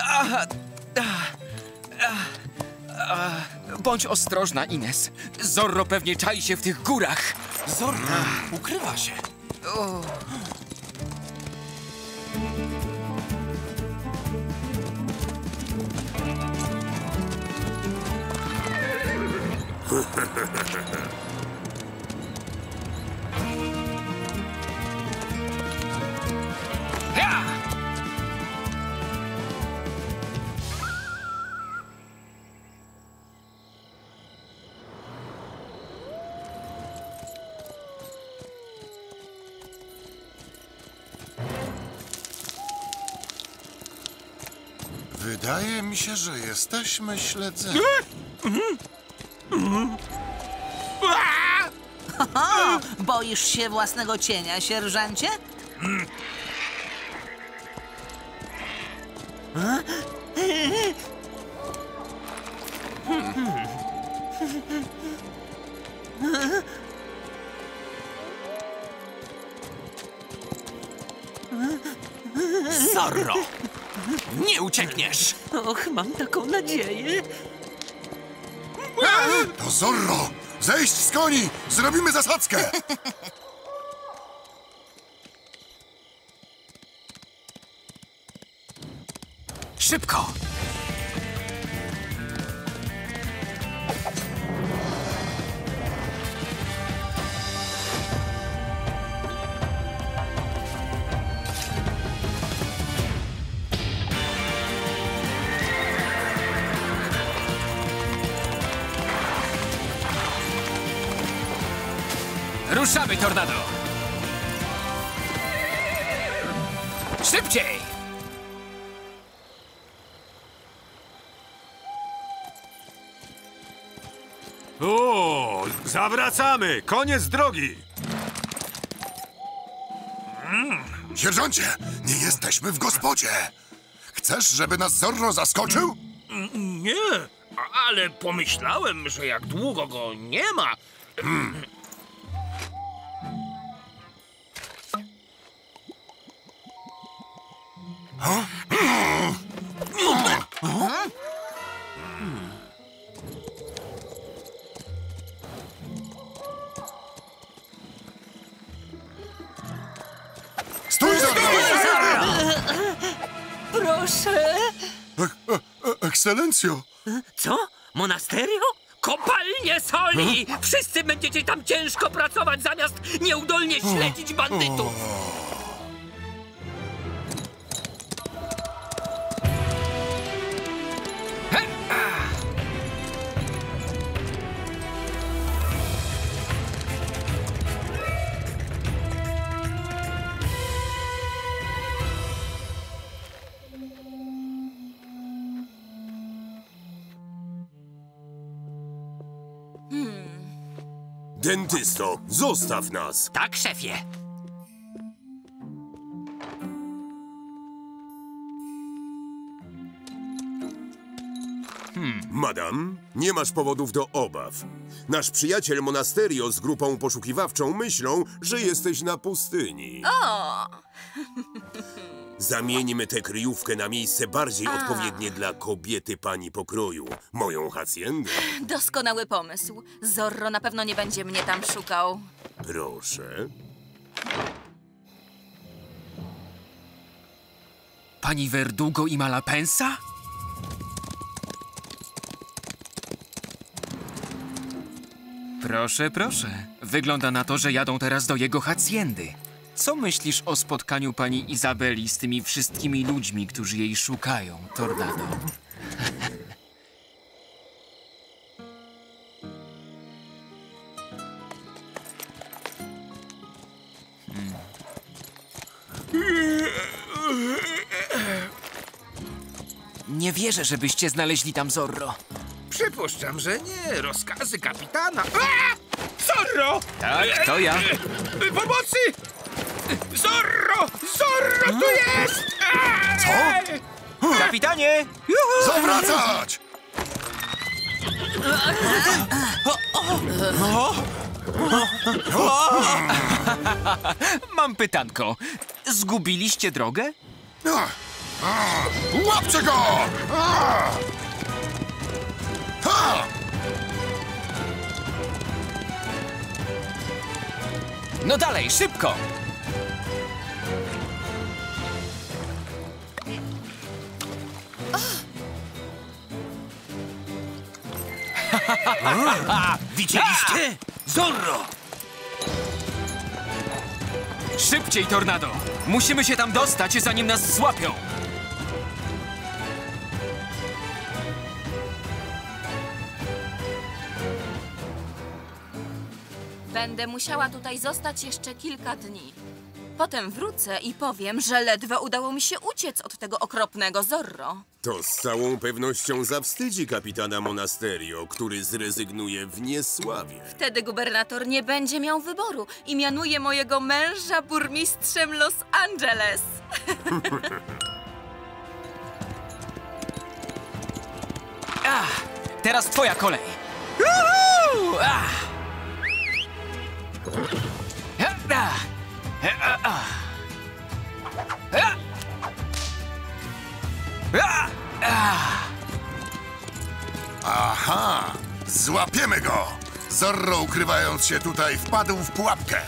A, a, a, a, bądź ostrożna, Ines. Zorro pewnie czai się w tych górach. Zorro ukrywa się. O. mi się, że jesteśmy śledzeni. Ho, boisz się własnego cienia, sierżancie? Zorro! Nie uciekniesz! Och, mam taką nadzieję. To Zorro! Zejść z koni! Zrobimy zasadzkę! Szybko! Ruszamy, tornado! Szybciej! O, zawracamy! Koniec drogi! Sierżancie, nie jesteśmy w gospodzie. Chcesz, żeby nas Zorro zaskoczył? Nie, ale pomyślałem, że jak długo go nie ma... Stój, Zorro! Proszę! E, e, Ekscelencjo! Co? Monasterio? Kopalnie soli! Wszyscy będziecie tam ciężko pracować, zamiast nieudolnie śledzić bandytów! Dentysto, zostaw nas! Tak, szefie. Madam, nie masz powodów do obaw. Nasz przyjaciel Monasterio z grupą poszukiwawczą myślą, że jesteś na pustyni. O! Zamieńmy tę kryjówkę na miejsce bardziej A. odpowiednie dla kobiety pani pokroju, moją haciendę. Doskonały pomysł. Zorro na pewno nie będzie mnie tam szukał. Proszę. Pani Verdugo i Malapensa? Proszę, proszę. Wygląda na to, że jadą teraz do jego haciendy. Co myślisz o spotkaniu pani Izabeli z tymi wszystkimi ludźmi, którzy jej szukają, Tornado? Nie wierzę, żebyście znaleźli tam Zorro. Przypuszczam, że nie. Rozkazy kapitana. A! Zorro! Tak, to ja. Pomocy! Zorro! Zorro tu jest! Co? Kapitanie! Zawracać! Mam pytanko. Zgubiliście drogę? Łapcie go! No dalej, szybko! Widzieliście? Zorro! Szybciej, Tornado! Musimy się tam dostać, zanim nas złapią! Będę musiała tutaj zostać jeszcze kilka dni. Potem wrócę i powiem, że ledwo udało mi się uciec od tego okropnego Zorro. To z całą pewnością zawstydzi kapitana Monasterio, który zrezygnuje w niesławie. Wtedy gubernator nie będzie miał wyboru i mianuje mojego męża burmistrzem Los Angeles. [laughs] Ah, teraz twoja kolej! Juhu! Ah! Ah, ah. Ah, ah. Ah! Ah, ah. Aha! Złapiemy go! Zorro, ukrywając się tutaj, wpadł w pułapkę.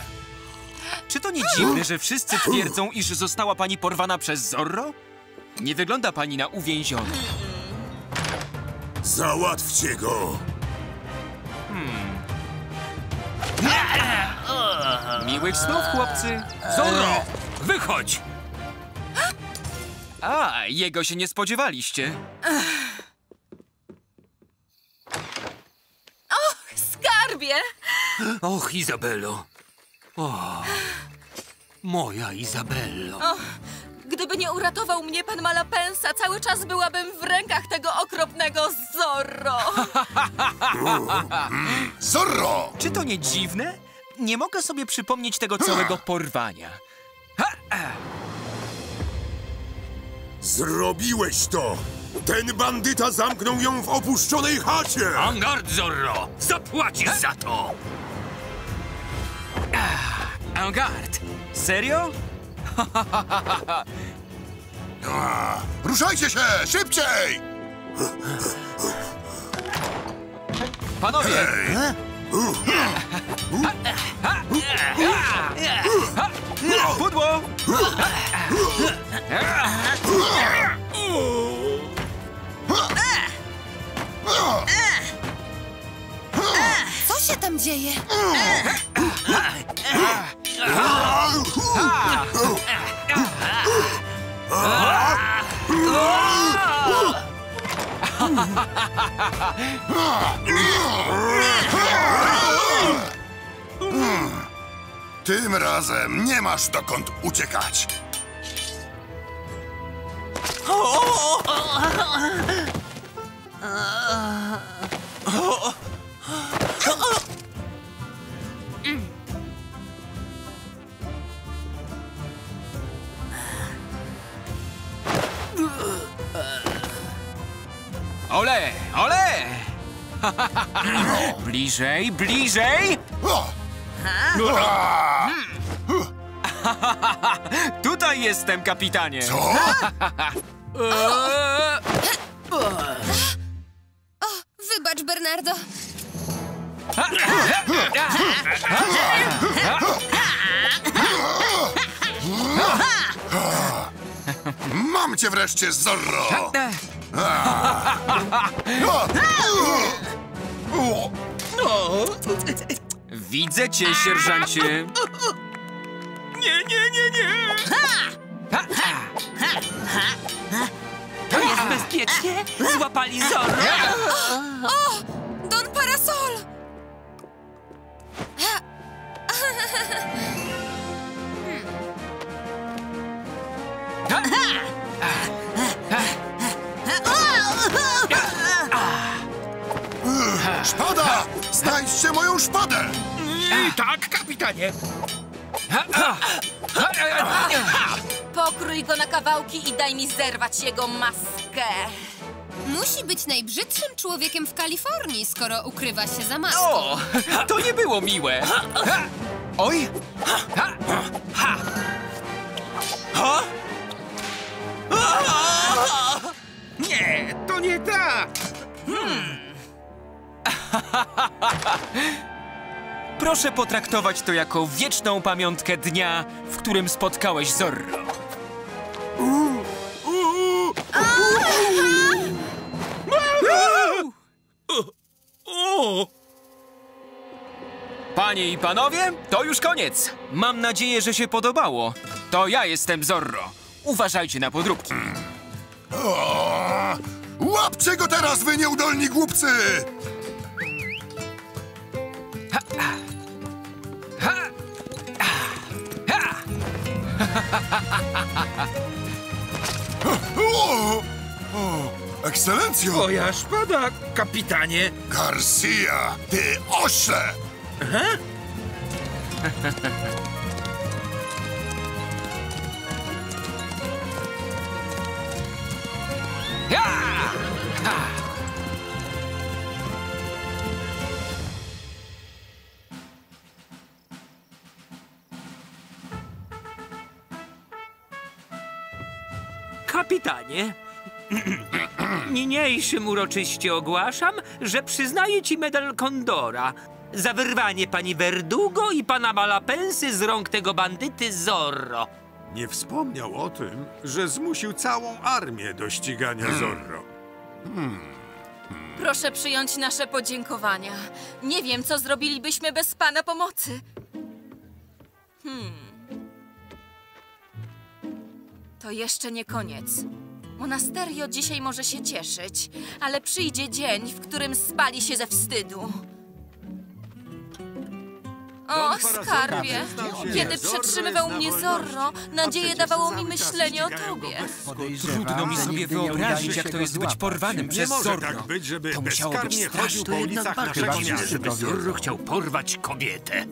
Czy to nie dziwne, że wszyscy twierdzą, iż została pani porwana przez Zorro? Nie wygląda pani na uwięzioną. Załatwcie go! Miłych snów, chłopcy! Zorro! Wychodź! A, jego się nie spodziewaliście. Och, skarbie! Och, Izabelo. O, moja Izabello. Och, gdyby nie uratował mnie pan Malapensa, cały czas byłabym w rękach tego okropnego Zorro. [laughs] Zorro! Czy to nie dziwne? Nie mogę sobie przypomnieć tego całego porwania. Zrobiłeś to! Ten bandyta zamknął ją w opuszczonej chacie! Angard, Zorro! Zapłacisz za to! Angard! Serio? [laughs] A, ruszajcie się! Szybciej! Panowie! Pudło! Co się tam dzieje? Tym razem nie masz dokąd uciekać. Ole, ole! [laughs] bliżej, bliżej! [laughs] Tutaj jestem, kapitanie! Co? O, wybacz, Bernardo. Mam cię wreszcie, Zorro! Widzę cię, sierżancie. Nie, nie, nie, nie! To jest bezpiecznie? Złapali Zorro? O, Don Parasol! Szpada! Znajdźcie moją szpadę! Tak, kapitanie. Pokrój go na kawałki i daj mi zerwać jego maskę. Musi być najbrzydszym człowiekiem w Kalifornii, skoro ukrywa się za maską. O, to nie było miłe. Oj! Nie, [laughs] Proszę potraktować to jako wieczną pamiątkę dnia, w którym spotkałeś Zorro. Panie i panowie, to już koniec. Mam nadzieję, że się podobało. To ja jestem Zorro. Uważajcie na podróbki. Łapcie go teraz, wy nieudolni głupcy! O! O! Ekscelencjo! Twoja szpada, kapitanie. Garcia, ty ośle! Aha. Kapitanie, [clears throat] niniejszym uroczyście ogłaszam, że przyznaję ci medal Kondora za wyrwanie pani Verdugo i pana Malapensy z rąk tego bandyty Zorro. Nie wspomniał o tym, że zmusił całą armię do ścigania Zorro. Proszę przyjąć nasze podziękowania. Nie wiem, co zrobilibyśmy bez pana pomocy. Hmm. To jeszcze nie koniec. Monasterio dzisiaj może się cieszyć, ale przyjdzie dzień, w którym spali się ze wstydu. O, skarbie! Kiedy przetrzymywał mnie Zorro, nadzieję dawało mi myślenie o tobie. Trudno mi sobie wyobrazić, jak to jest być porwanym przez Zorro. tak być, żeby To musiało być straszne. po ulicach naszego miasta. żeby Zorro chciał porwać kobietę.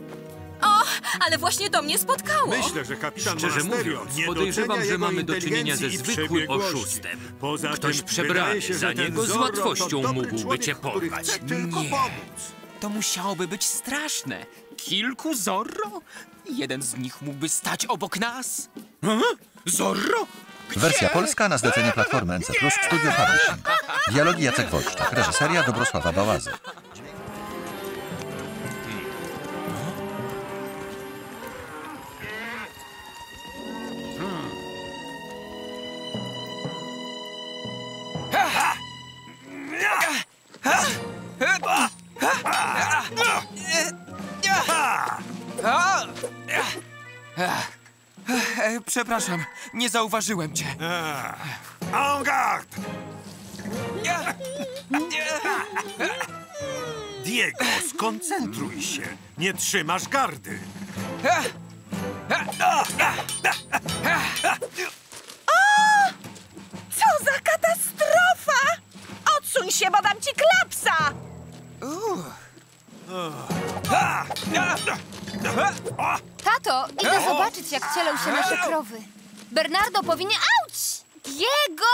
O, ale właśnie to mnie spotkało. Myślę, że kapitan Szczerze mówiąc, nie podejrzewam, że mamy do czynienia ze zwykłym oszustem. Poza Ktoś przebrany się, za niego z łatwością to mógłby cię porwać. Nie. pomóc. To musiałoby być straszne. Kilku Zorro? Jeden z nich mógłby stać obok nas? Zorro? Wersja polska na zlecenie Platformy NC Plus Studio Publishing. Dialogi Jacek Wojczak, reżyseria Dobrosława Bałazy. Przepraszam, nie zauważyłem cię. En garde! Diego, skoncentruj się. Nie trzymasz gardy. Co za katastrofa! Odsuń się, bo dam ci klapsa! Tato, idę zobaczyć, jak cielą się nasze krowy. Bernardo powinien... Auć! Jego!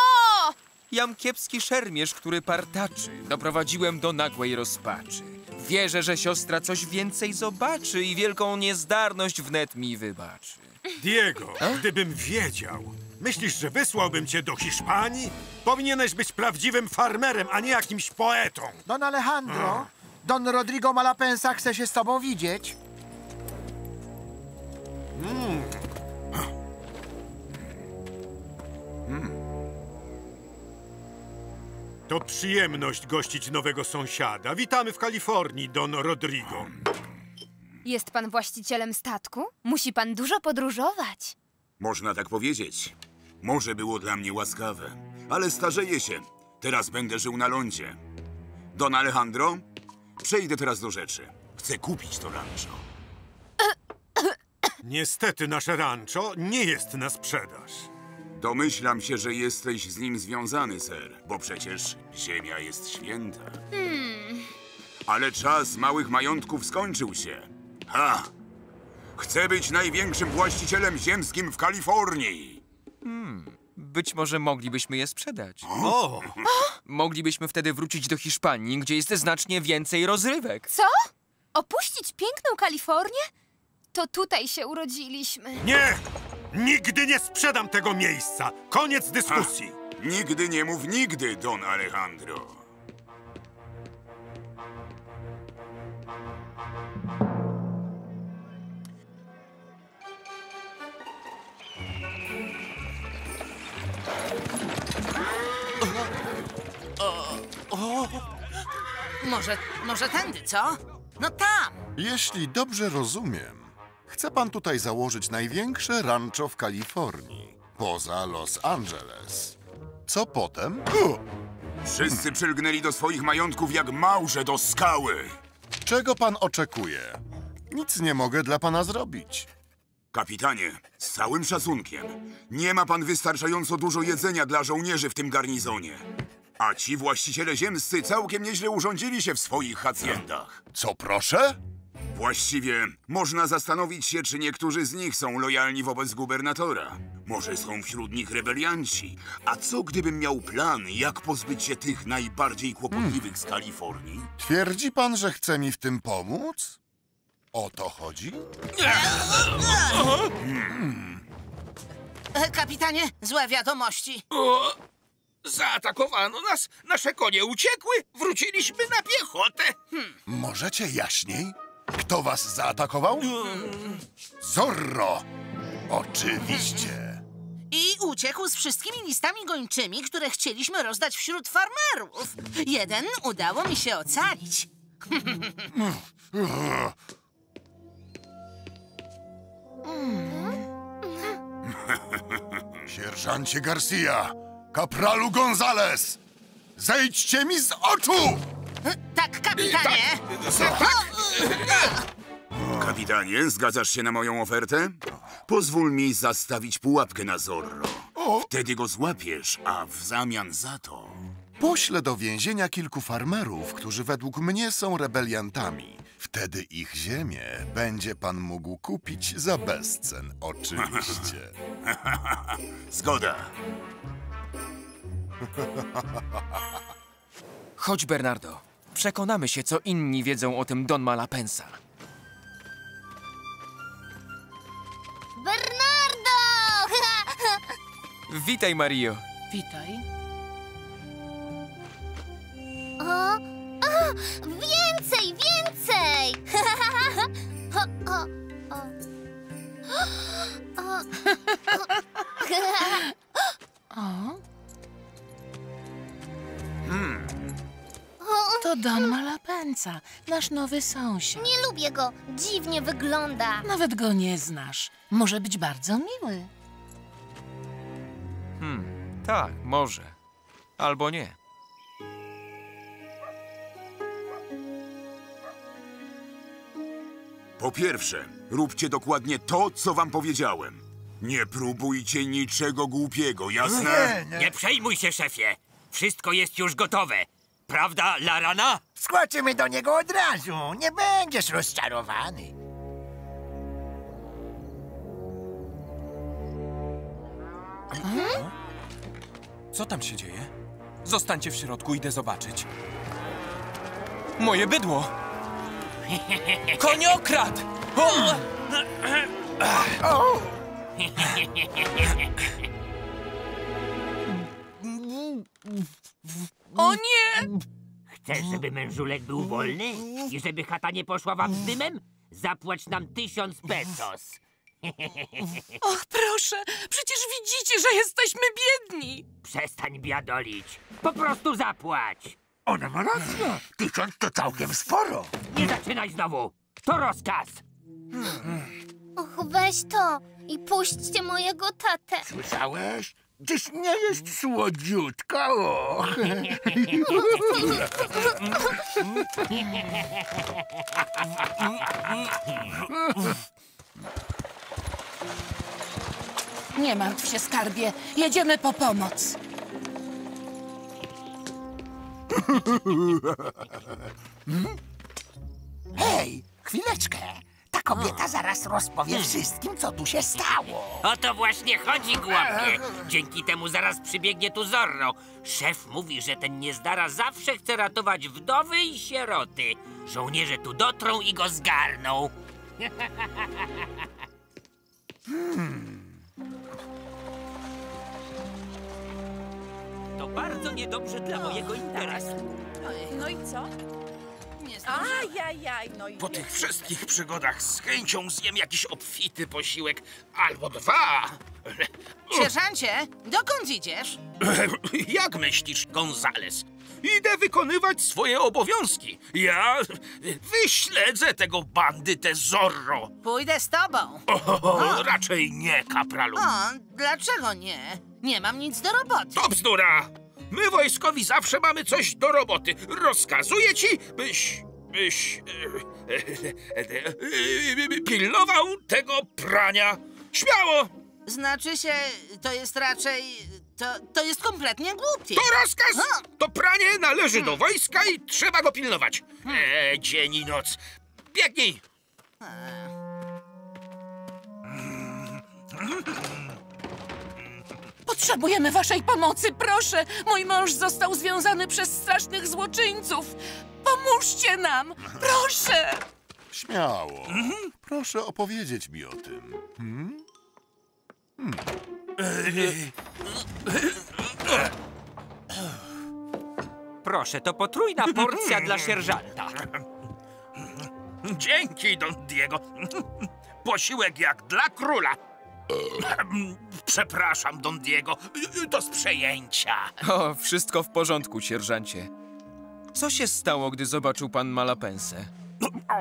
Jam kiepski szermierz, który partaczy. Doprowadziłem do nagłej rozpaczy. Wierzę, że siostra coś więcej zobaczy i wielką niezdarność wnet mi wybaczy. Diego, gdybym wiedział, myślisz, że wysłałbym cię do Hiszpanii? Powinieneś być prawdziwym farmerem, a nie jakimś poetą. Don Alejandro, Don Rodrigo Malapensa chce się z tobą widzieć. Mm. To przyjemność gościć nowego sąsiada. Witamy w Kalifornii, Don Rodrigo. Jest pan właścicielem statku? Musi pan dużo podróżować. Można tak powiedzieć. Morze było dla mnie łaskawe, ale starzeję się. Teraz będę żył na lądzie. Don Alejandro, przejdę teraz do rzeczy. Chcę kupić to rancho. Niestety nasze rancho nie jest na sprzedaż. Domyślam się, że jesteś z nim związany, ser, bo przecież ziemia jest święta. Hmm. Ale czas małych majątków skończył się. Ha! Chcę być największym właścicielem ziemskim w Kalifornii. Hmm, być może moglibyśmy je sprzedać. O! Moglibyśmy wtedy wrócić do Hiszpanii, gdzie jest znacznie więcej rozrywek. Co? Opuścić piękną Kalifornię? To tutaj się urodziliśmy. Nie! Nigdy nie sprzedam tego miejsca! Koniec dyskusji! Nigdy nie mów nigdy, Don Alejandro. Może, może tędy, co? No tam. Jeśli dobrze rozumiem, chce pan tutaj założyć największe rancho w Kalifornii, poza Los Angeles. Co potem? Wszyscy przylgnęli do swoich majątków jak małże do skały. Czego pan oczekuje? Nic nie mogę dla pana zrobić. Kapitanie, z całym szacunkiem, nie ma pan wystarczająco dużo jedzenia dla żołnierzy w tym garnizonie. A ci właściciele ziemscy całkiem nieźle urządzili się w swoich hacjendach. Co proszę? Właściwie można zastanowić się, czy niektórzy z nich są lojalni wobec gubernatora. Może są wśród nich rebelianci. A co gdybym miał plan, jak pozbyć się tych najbardziej kłopotliwych z Kalifornii? Twierdzi pan, że chce mi w tym pomóc? O to chodzi? Kapitanie, złe wiadomości. O, zaatakowano nas, nasze konie uciekły, wróciliśmy na piechotę. Możecie jaśniej? Kto was zaatakował? Zorro! Oczywiście. I uciekł z wszystkimi listami gończymi, które chcieliśmy rozdać wśród farmerów. Jeden udało mi się ocalić. Sierżancie Garcia! Kapralu Gonzales! Zejdźcie mi z oczu! Tak, kapitanie! Kapitanie, zgadzasz się na moją ofertę? Pozwól mi zastawić pułapkę na Zorro. Wtedy go złapiesz, a w zamian za to... Poślę do więzienia kilku farmerów, którzy według mnie są rebeliantami. Wtedy ich ziemię będzie pan mógł kupić za bezcen, oczywiście. [laughs] Zgoda. [laughs] Chodź, Bernardo. Przekonamy się, co inni wiedzą o tym Don Malapensa. Bernardo! [laughs] Witaj, Mario. Witaj. o, o, więcej, więcej! [laughs] o, o, o. [gasps] O, O, Hmm. to Don Malapensa, nasz nowy sąsiad. Nie lubię go, dziwnie wygląda. Nawet go nie znasz. Może być bardzo miły. Hmm, tak, może. Albo nie. Po pierwsze, róbcie dokładnie to, co wam powiedziałem. Nie próbujcie niczego głupiego, jasne? Nie przejmuj się, szefie. Wszystko jest już gotowe. Prawda, Larana? Skoczymy do niego od razu. Nie będziesz rozczarowany. Co tam się dzieje? Zostańcie w środku, idę zobaczyć. Moje bydło! Koniokrad! O! O nie! Chcesz, żeby mężulek był wolny? I żeby chata nie poszła wam z dymem? Zapłać nam tysiąc pesos. Och, proszę, przecież widzicie, że jesteśmy biedni. Przestań biadolić. Po prostu zapłać. Ona ma rację. Tysiąc to całkiem sporo. Nie zaczynaj znowu. To rozkaz. Och, weź to i puśćcie mojego tatę. Słyszałeś? Dziś nie jest słodziutka, och. Nie martw się, skarbie. Jedziemy po pomoc. [laughs] Hej, chwileczkę. Ta kobieta zaraz rozpowie wszystkim, co tu się stało. O to właśnie chodzi, głupie. Dzięki temu zaraz przybiegnie tu Zorro. Szef mówi, że ten niezdara zawsze chce ratować wdowy i sieroty. Żołnierze tu dotrą i go zgarną. To bardzo niedobrze dla mojego interesu. No i co? Nie Ajajaj, no i... Po tych wszystkich przygodach z chęcią zjem jakiś obfity posiłek albo dwa. Sierżancie, dokąd idziesz? [laughs] Jak myślisz, Gonzales? Idę wykonywać swoje obowiązki. Ja wyśledzę tego bandytę Zorro. Pójdę z tobą. O, raczej nie, kapralu. O, dlaczego nie? Nie mam nic do roboty. To bzdura! My wojskowi zawsze mamy coś do roboty. Rozkazuję ci, byś... byś... e, e, e, e, pilnował tego prania. Śmiało! Znaczy się, to jest raczej... To, to jest kompletnie głupie. To rozkaz! To pranie należy do wojska i trzeba go pilnować. E, dzień i noc. Biegnij! Potrzebujemy waszej pomocy, proszę. Mój mąż został związany przez strasznych złoczyńców. Pomóżcie nam, proszę. Śmiało. Proszę opowiedzieć mi o tym. Hmm? Proszę, to potrójna porcja dla sierżanta. Dzięki, Don Diego. Posiłek jak dla króla. Przepraszam, Don Diego. To z przejęcia. O, wszystko w porządku, sierżancie. Co się stało, gdy zobaczył pan Malapensę?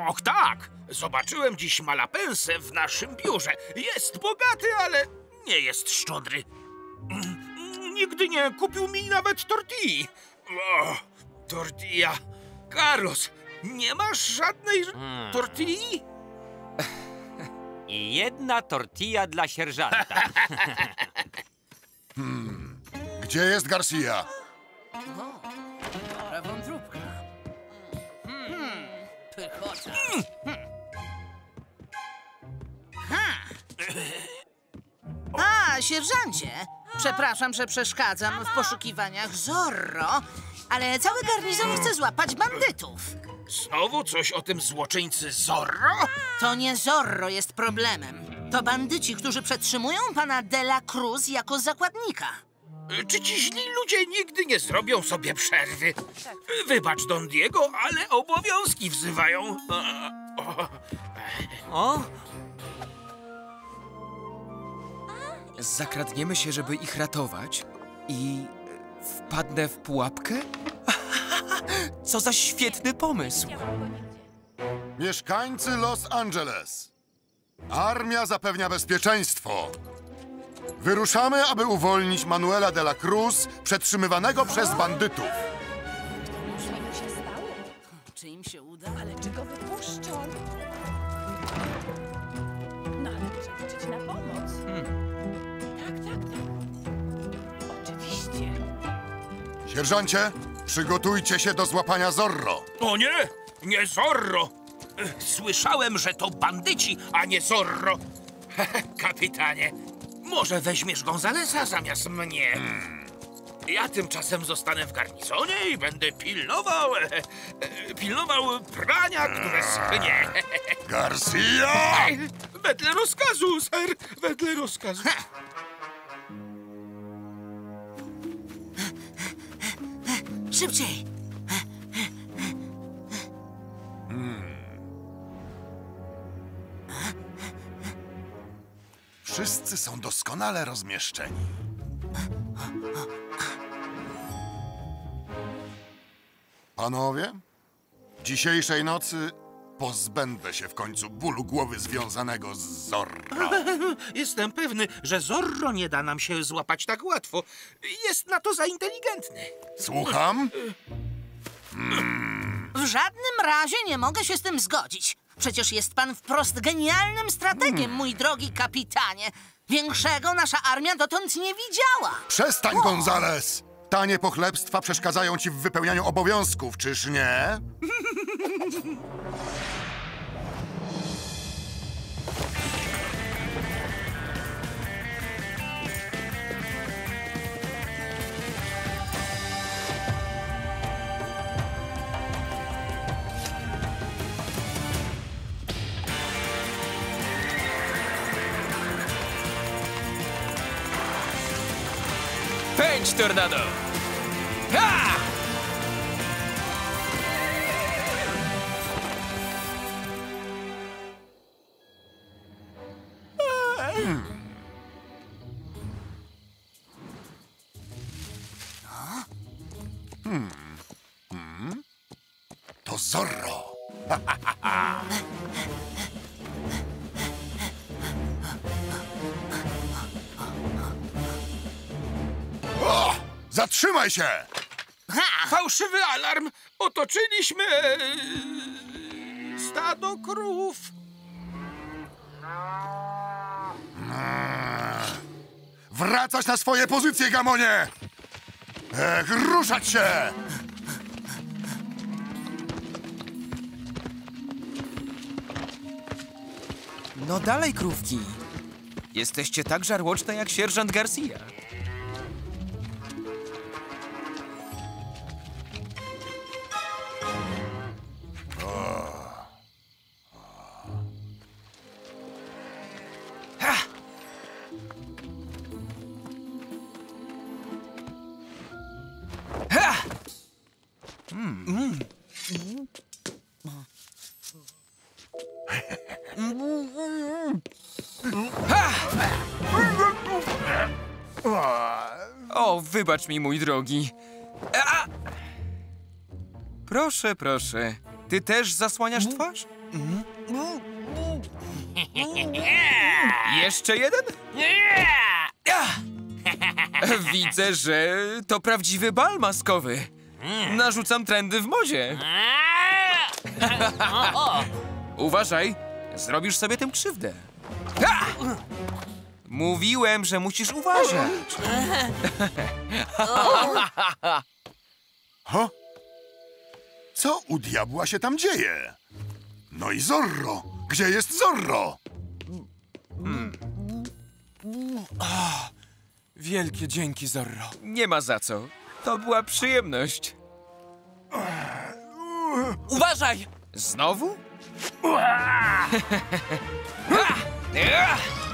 Och tak! Zobaczyłem dziś malapensę w naszym biurze. Jest bogaty, ale nie jest szczodry. Nigdy nie kupił mi nawet tortilli. O, tortilla. Carlos, nie masz żadnej Hmm. tortilli? I jedna tortilla dla sierżanta. [laughs] Hmm. Gdzie jest Garcia? Dobra wątróbka. Hmm, pychota. Ha! A, sierżancie, przepraszam, że przeszkadzam w poszukiwaniach Zorro, ale cały garnizon chce złapać bandytów. Znowu coś o tym złoczyńcy Zorro? To nie Zorro jest problemem. To bandyci, którzy przetrzymują pana Dela Cruz jako zakładnika. Czy ci źli ludzie nigdy nie zrobią sobie przerwy? Wybacz, Don Diego, ale obowiązki wzywają. O, Zakradniemy się, żeby ich ratować i wpadnę w pułapkę? Co za świetny pomysł! Mieszkańcy Los Angeles. Armia zapewnia bezpieczeństwo. Wyruszamy, aby uwolnić Manuela de la Cruz, przetrzymywanego przez bandytów. się stało? Czy im się uda? Ale czy go wypuszczą? No ale muszę liczyć na pomoc. Tak, tak, tak. Oczywiście. Sierżancie, przygotujcie się do złapania Zorro. O nie! Nie Zorro! Słyszałem, że to bandyci, a nie Zorro. [laughs] Kapitanie, może weźmiesz Gonzalesa zamiast mnie? Ja tymczasem zostanę w garnizonie i będę pilnował... E, e, pilnował prania, które schnie. Garcia! [laughs] Wedle rozkazu, ser, wedle rozkazu. Szybciej! Wszyscy są doskonale rozmieszczeni. Panowie, dzisiejszej nocy pozbędę się w końcu bólu głowy związanego z Zorro. [laughs] Jestem pewny, że Zorro nie da nam się złapać tak łatwo. Jest na to za inteligentny. Słucham? W żadnym razie nie mogę się z tym zgodzić. Przecież jest pan wprost genialnym strategiem, mój drogi kapitanie. Większego nasza armia dotąd nie widziała. Przestań, Gonzales! Tanie pochlebstwa przeszkadzają ci w wypełnianiu obowiązków, czyż nie? [laughs] Pędź, tornado! Hmm. Hmm. To Zorro! [laughs] o! Zatrzymaj się! Fałszywy alarm! Otoczyliśmy... e, stado krów. Wracać na swoje pozycje, Gamonie! Ech, ruszać się! No dalej, krówki. Jesteście tak żarłoczne jak sierżant Garcia. Wybacz mi, mój drogi. A! Proszę, proszę. Ty też zasłaniasz twarz? Jeszcze jeden? Widzę, że to prawdziwy bal maskowy. Narzucam trendy w modzie. Uważaj, zrobisz sobie tym krzywdę. Ha! Mówiłem, że musisz uważać. Ha? Co u diabła się tam dzieje? No i Zorro! Gdzie jest Zorro? Wielkie dzięki, Zorro. Nie ma za co. To była przyjemność. Uważaj! Znowu? [laughs]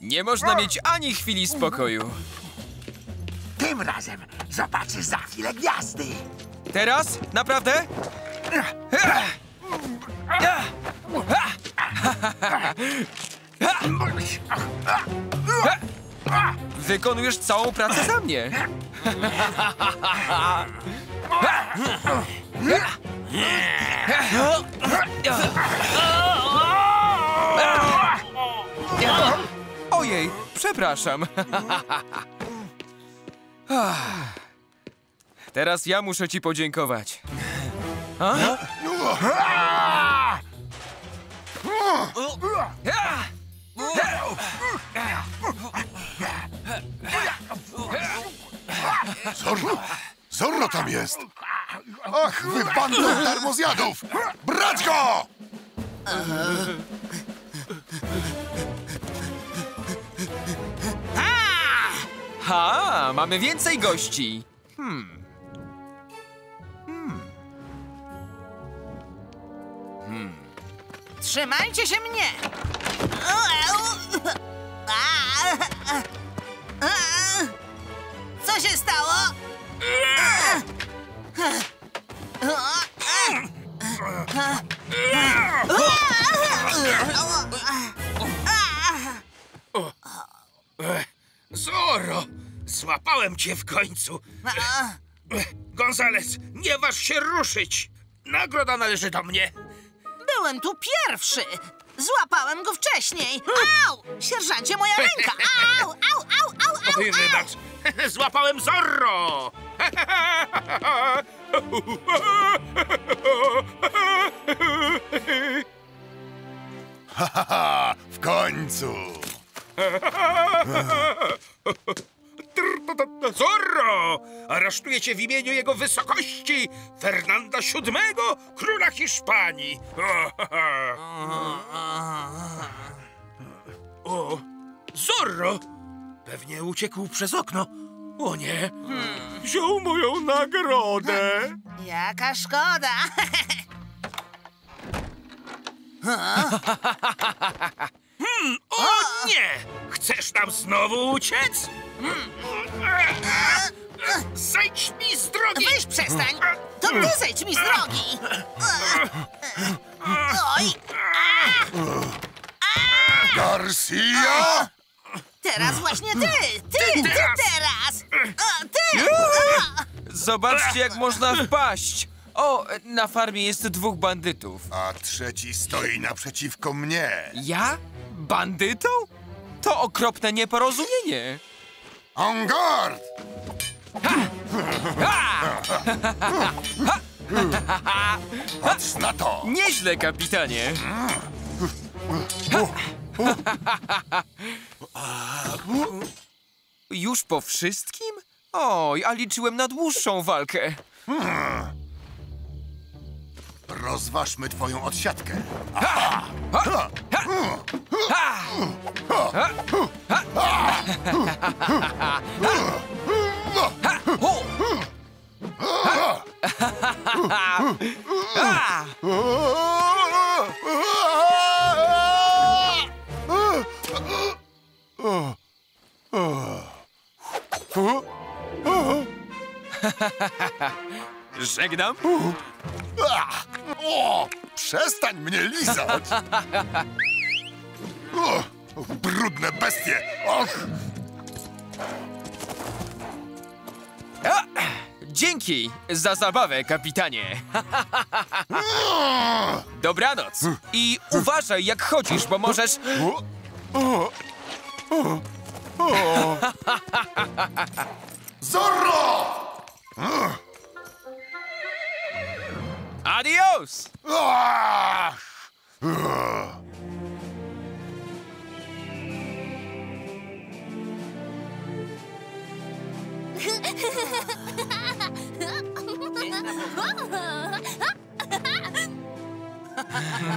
Nie można mieć ani chwili spokoju. Tym razem zobaczysz za chwilę gwiazdy. Teraz? Naprawdę? Wykonujesz całą pracę za mnie. Ojej, przepraszam. [laughs] Teraz ja muszę ci podziękować. A? Zorro tam jest! Ach, wy bando darmozjadów! Brać go! Ha! ha! Mamy więcej gości! Hmm. Hmm. hmm. Trzymajcie się mnie! Co się stało? Zoro! Złapałem cię w końcu. Gonzales, nie waż się ruszyć! Nagroda należy do mnie. Byłem tu pierwszy! Złapałem go wcześniej! Au! Sierżancie, moja ręka! [laughs] Au! Au! Au! Au! Au! Oj, wybacz, [laughs] złapałem Zorro! Ha, ha, ha, w końcu! Zorro! Aresztuję cię w imieniu jego wysokości Fernanda VII, króla Hiszpanii. O, Zorro! Pewnie uciekł przez okno. O nie, wziął moją nagrodę. Jaka szkoda! Hmm, o nie! Chcesz nam znowu uciec? Zejdź mi z drogi! Weź przestań! To ty zejdź mi z drogi! Oj! Garcia! Teraz właśnie ty! Ty! Ty teraz! A, ty! Zobaczcie, jak można wpaść. O, na farmie jest dwóch bandytów. A trzeci stoi naprzeciwko mnie. Ja? Bandytą? To okropne nieporozumienie. En garde! Patrz na to! Nieźle, kapitanie. Już po wszystkim? Oj, a liczyłem na dłuższą walkę. Rozważmy twoją odsiadkę. [laughs] Żegnam. Ach, O! Przestań mnie lizać! O, brudne bestie! Och! Dzięki za zabawę, kapitanie. [laughs] Dobranoc. I uważaj, jak chodzisz, bo możesz... Adios! Ach!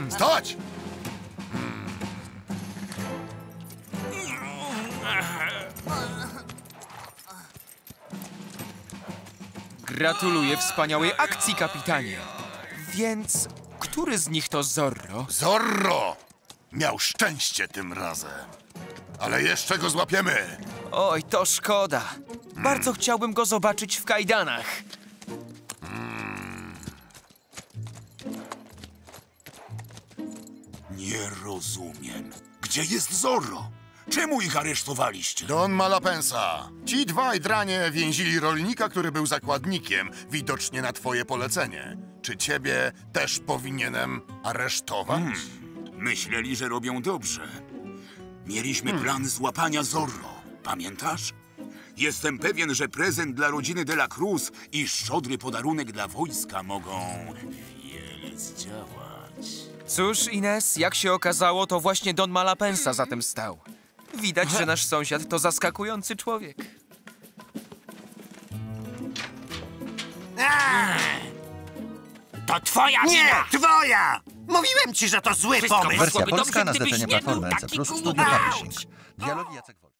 Stać! Gratuluję wspaniałej akcji, kapitanie. Więc który z nich to Zorro? Zorro! Miał szczęście tym razem. Ale jeszcze go złapiemy. Oj, to szkoda. Bardzo chciałbym go zobaczyć w kajdanach. Nie rozumiem. Gdzie jest Zorro? Czemu ich aresztowaliście? Don Malapensa. Ci dwaj dranie więzili rolnika, który był zakładnikiem, widocznie na twoje polecenie. Czy ciebie też powinienem aresztować? Hmm. Myśleli, że robią dobrze. Mieliśmy plan złapania Zorro. Pamiętasz? Jestem pewien, że prezent dla rodziny de la Cruz i szczodry podarunek dla wojska mogą wiele zdziałać. Cóż, Ines, jak się okazało, to właśnie Don Malapensa za tym stał. Widać, że nasz sąsiad to zaskakujący człowiek. To twoja Nie, wina! twoja! Mówiłem ci, że to zły Wszystko pomysł. Wersja Byłoby polska dobrze, na gdybyś zlecenie nie był Platformy NC+, taki Studio głupi. Publishing. Dialogi Jacek Wolski.